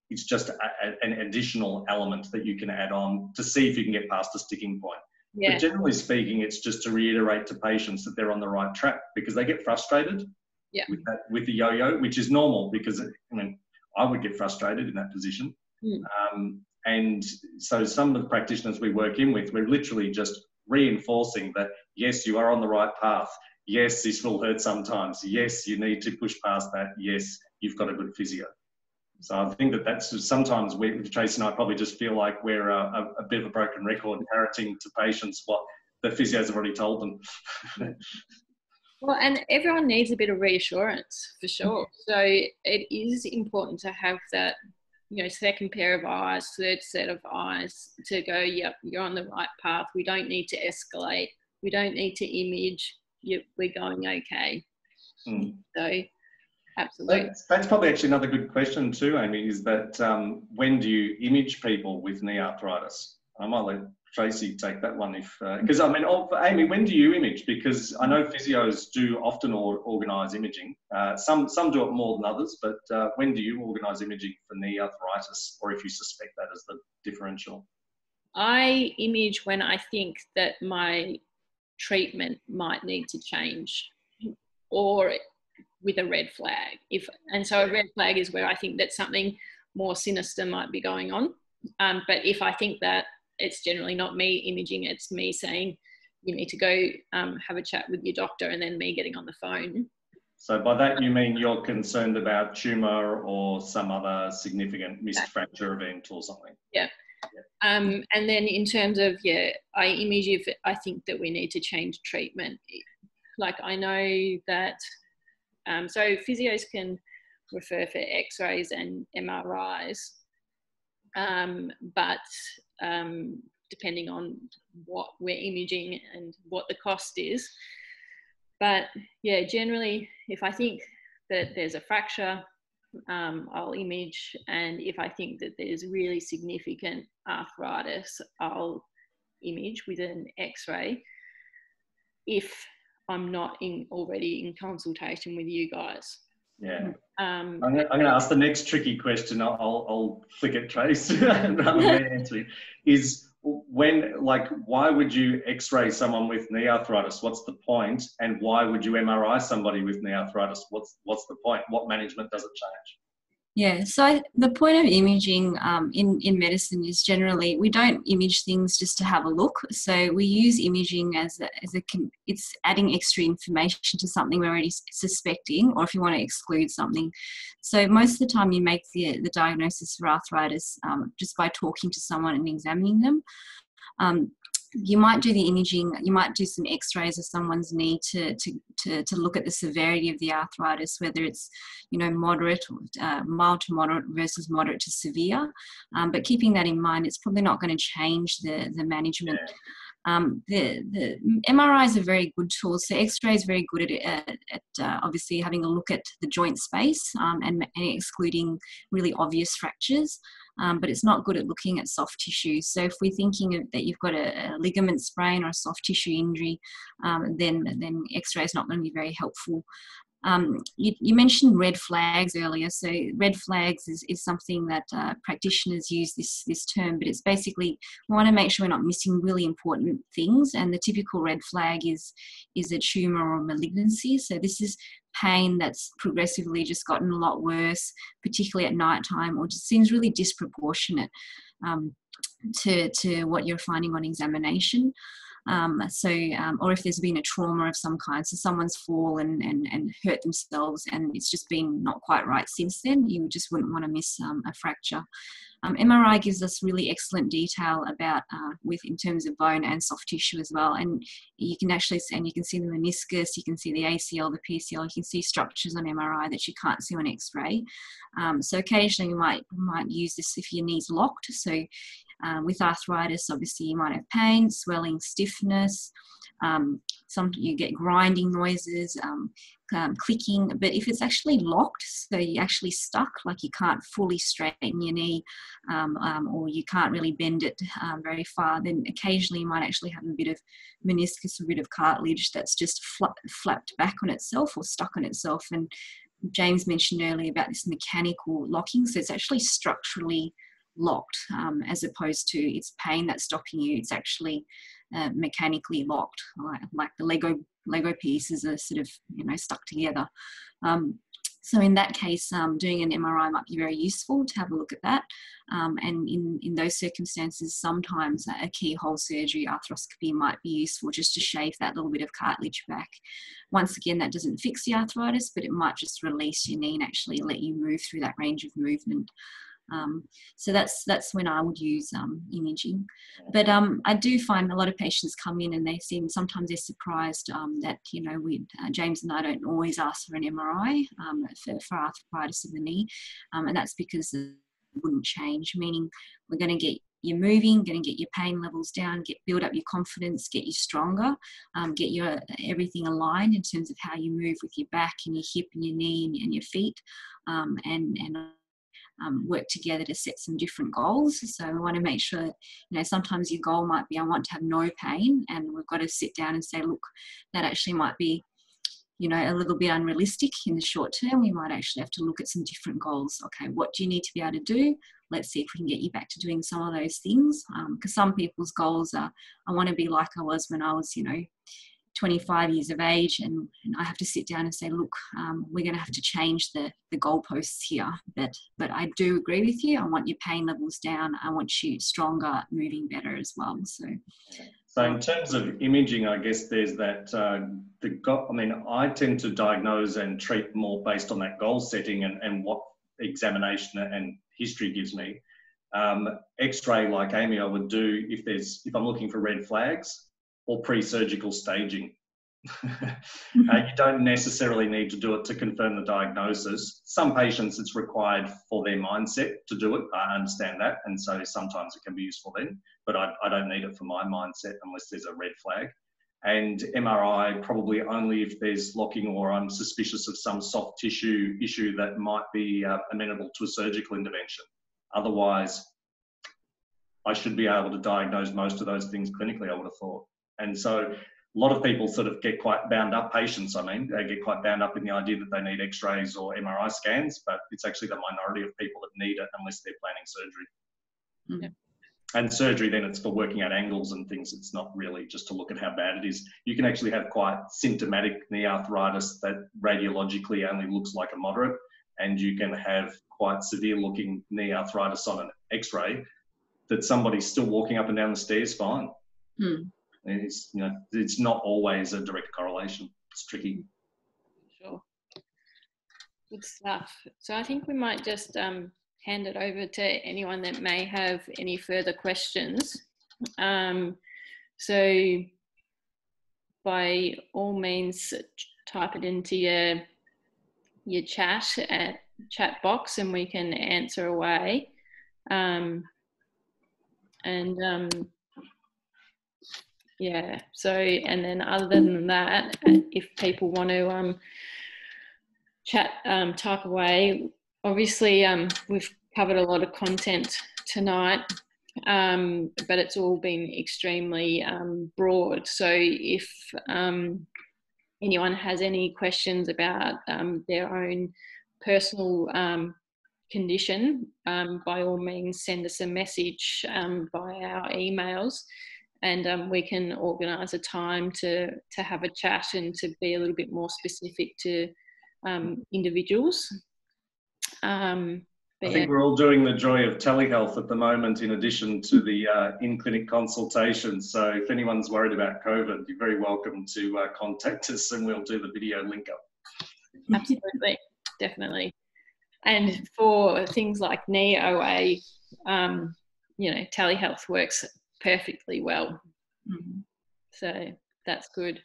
it's just a, a, an additional element that you can add on to see if you can get past the sticking point. Yeah. But generally speaking, it's just to reiterate to patients that they're on the right track because they get frustrated yeah. with that with the yo-yo, which is normal because I mean I would get frustrated in that position. Mm. Um, and so some of the practitioners we work in with, we're literally just reinforcing that yes, you are on the right path. Yes, this will hurt sometimes. Yes, you need to push past that. Yes, you've got a good physio. So I think that that's sometimes we, Tracy and I probably just feel like we're a, a, a bit of a broken record parroting to patients what the physios have already told them. Well, and everyone needs a bit of reassurance for sure. So it is important to have that, you know, second pair of eyes, third set of eyes to go, yep, you're on the right path. We don't need to escalate. We don't need to image. Yep, we're going okay. Mm. So absolutely. That's, that's, probably actually another good question too, Amy, is that um, when do you image people with knee arthritis? I might let Tracy take that one if because uh, I mean oh, Amy when do you image because I know physios do often or, organise imaging uh, some some do it more than others but uh, when do you organise imaging for knee arthritis or if you suspect that as the differential I image when I think that my treatment might need to change or with a red flag. If and so a red flag is where I think that something more sinister might be going on. Um, but if I think that it's generally not me imaging, it's me saying you need to go um, have a chat with your doctor, and then me getting on the phone. So by that you mean you're concerned about tumour or some other significant missed fracture event or something? Yeah. Um, and then in terms of yeah, I image if I think that we need to change treatment. Like I know that um, so physios can refer for X-rays and MRIs, um, but um, depending on what we're imaging and what the cost is. But yeah, generally, if I think that there's a fracture, um, I'll image, and if I think that there's really significant arthritis, I'll image with an X-ray. If I'm not in already in consultation with you guys. Yeah. Um, I'm going to ask the next tricky question. I'll, I'll, I'll flick it, Trace, rather than answering. Is when, like, why would you X-ray someone with knee arthritis? What's the point? And why would you MRI somebody with knee arthritis? What's what's the point? What management does it change? Yeah, so I, the point of imaging um, in, in medicine is generally we don't image things just to have a look. So we use imaging as a, as a it's adding extra information to something we're already suspecting, or if you want to exclude something. So most of the time, you make the, the diagnosis for arthritis um, just by talking to someone and examining them. Um, you might do the imaging, you might do some x-rays of someone's knee to, to, to, to look at the severity of the arthritis, whether it's, you know, moderate, uh, mild to moderate versus moderate to severe. Um, but keeping that in mind, it's probably not going to change the, the management. Um, the, the MRI is a very good tool. So X-ray is very good at, at, at uh, obviously having a look at the joint space um, and, and, excluding really obvious fractures um, but it's not good at looking at soft tissue. So if we're thinking of, that you've got a, a, ligament sprain or a soft tissue injury, um, then then X-ray is not going to be very helpful. Um, you, you, mentioned red flags earlier. So red flags is, is something that uh, practitioners use this this term, but it's basically we want to make sure we're not missing really important things. And the typical red flag is is a tumor or malignancy. So this is pain that's progressively just gotten a lot worse, particularly at night time, or just seems really disproportionate um, to, to what you're finding on examination. Um, so, um, or if there's been a trauma of some kind, so someone's fallen and, and hurt themselves and it's just been not quite right since then, you just wouldn't want to miss um, a fracture. Um, MRI gives us really excellent detail about uh, with in terms of bone and soft tissue as well, and you can actually and you can see the meniscus, you can see the ACL, the PCL, you can see structures on MRI that you can't see on X-ray. Um, so occasionally you might might use this if your knee's locked. So um, with arthritis, obviously you might have pain, swelling, stiffness. Um, some you get grinding noises, um, um, clicking. But if it's actually locked, so you're actually stuck, like you can't fully straighten your knee, um, um, or you can't really bend it very far, then occasionally you might actually have a bit of meniscus, a bit of cartilage that's just flapped back on itself or stuck on itself. And James mentioned earlier about this mechanical locking, so it's actually structurally locked um, as opposed to it's pain that's stopping you. It's actually uh, mechanically locked like, like, the lego lego pieces are sort of you know stuck together. Um, so in that case um, doing an mri might be very useful to have a look at that. Um, and in, in those circumstances sometimes a keyhole surgery arthroscopy might be useful just to shave that little bit of cartilage back. Once again that doesn't fix the arthritis but it might just release your knee and actually let you move through that range of movement um, so that's that's when I would use um, imaging. But um, I do find a lot of patients come in and they seem sometimes they're surprised um, that you know we uh, James and I don't always ask for an MRI um, for, for, arthritis of the knee, um, and that's because it wouldn't change. Meaning we're going to get you moving, going to get your pain levels down, get build up your confidence, get you stronger, um, get your everything aligned in terms of how you move with your back and your hip and your knee and, and your feet, um, and and um, work together to set some different goals. So we want to make sure, that, you know, sometimes your goal might be I want to have no pain, and we've got to sit down and say, look, that actually might be, you know, a little bit unrealistic in the short term. We might actually have to look at some different goals. Okay, what do you need to be able to do? Let's see if we can get you back to doing some of those things. Because um, some people's goals are, I want to be like I was when I was, you know, 25 years of age and, and I have to sit down and say, look, um, we're going to have to change the, the goalposts here. But, but I do agree with you. I want your pain levels down. I want you stronger, moving better as well. So, so in terms of imaging, I guess there's that, uh, the go- I mean, I tend to diagnose and treat more based on that goal setting and, and what examination and history gives me. Um, X-ray, like Amy, I would do if there's if I'm looking for red flags or pre-surgical staging. uh, you don't necessarily need to do it to confirm the diagnosis. Some patients, it's required for their mindset to do it. I understand that, and so sometimes it can be useful then. But I, I don't need it for my mindset unless there's a red flag. And MRI probably only if there's locking or I'm suspicious of some soft tissue issue that might be uh, amenable to a surgical intervention. Otherwise, I should be able to diagnose most of those things clinically, I would have thought. And so a lot of people sort of get quite bound up, patients, I mean, they get quite bound up in the idea that they need x rays or MRI scans, but it's actually the minority of people that need it unless they're planning surgery. Mm. And surgery, then it's for working out angles and things. It's not really just to look at how bad it is. You can actually have quite symptomatic knee arthritis that radiologically only looks like a moderate, and you can have quite severe looking knee arthritis on an x ray that somebody's still walking up and down the stairs fine. hmm. It's, you know, it's not always a direct correlation. It's tricky. Sure. Good stuff. So I think we might just um, hand it over to anyone that may have any further questions. Um, so by all means, type it into your your chat at chat box, and we can answer away. Um, and um, yeah, so and then other than that, if people want to um, chat, um, type away. Obviously, um, we've covered a lot of content tonight, um, but it's all been extremely um, broad. So if um, anyone has any questions about um, their own personal um, condition, um, by all means send us a message um, via our emails and um, we can organise a time to, to have a chat and to be a little bit more specific to um, individuals. Um, I think yeah, we're all doing the joy of telehealth at the moment, in addition to the uh, in-clinic consultations. So if anyone's worried about COVID, you're very welcome to uh, contact us, and we'll do the video link up. absolutely, definitely. And for things like knee OA, um, you know, telehealth works perfectly well. Mhm. So that's good.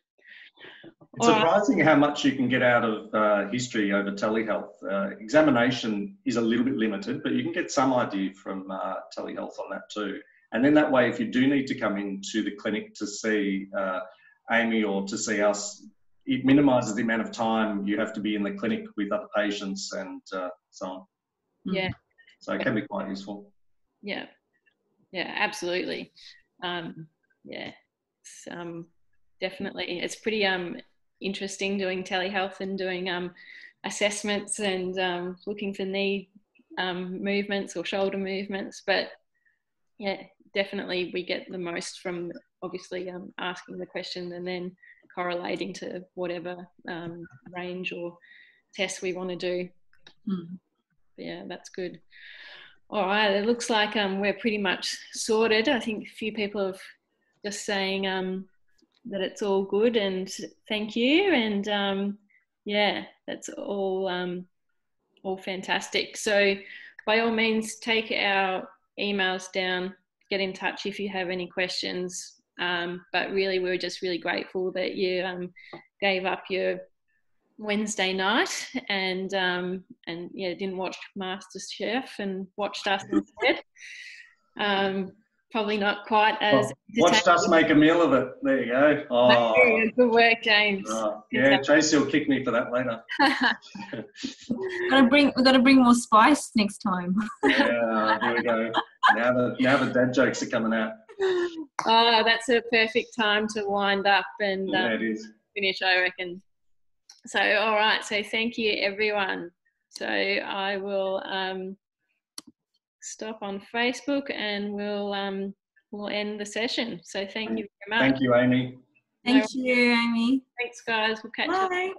It's All right. surprising how much you can get out of uh, history over telehealth. Uh, examination is a little bit limited, but you can get some idea from uh, telehealth on that too. And then that way, if you do need to come into the clinic to see uh, Amy or to see us, it minimises the amount of time you have to be in the clinic with other patients and uh, so on. Yeah. So it can be quite useful. Yeah, yeah, absolutely. Um, yeah, it's, um, definitely. It's pretty um, interesting doing telehealth and doing um, assessments and um, looking for knee um, movements or shoulder movements. But yeah, definitely we get the most from obviously um, asking the question and then correlating to whatever um, range or test we want to do Mm. yeah, that's good. All right, it looks like um, we're pretty much sorted. I think a few people have just saying um, that it's all good and thank you. And um, yeah, that's all um, all fantastic. So by all means, take our emails down. Get in touch if you have any questions. Um, but really, we're just really grateful that you um, gave up your Wednesday night and um, and yeah, didn't watch MasterChef and watched us instead. Um, probably not quite as Well, watched us make a meal of it. There you go. Oh, entertaining. Good work, James. oh, yeah, Tracy will kick me for that later. Gotta bring, we've got to bring more spice next time. Yeah, here we go. Now the now the dad jokes are coming out. oh, that's a perfect time to wind up and um, Yeah, it is. finish, I reckon. So, all right. So, thank you, everyone. So, I will um, stop on Facebook and we'll um, we'll end the session. So, thank you very much. Thank you, Amy. Thank no. you, Amy. Thanks, guys. We'll catch Bye. up.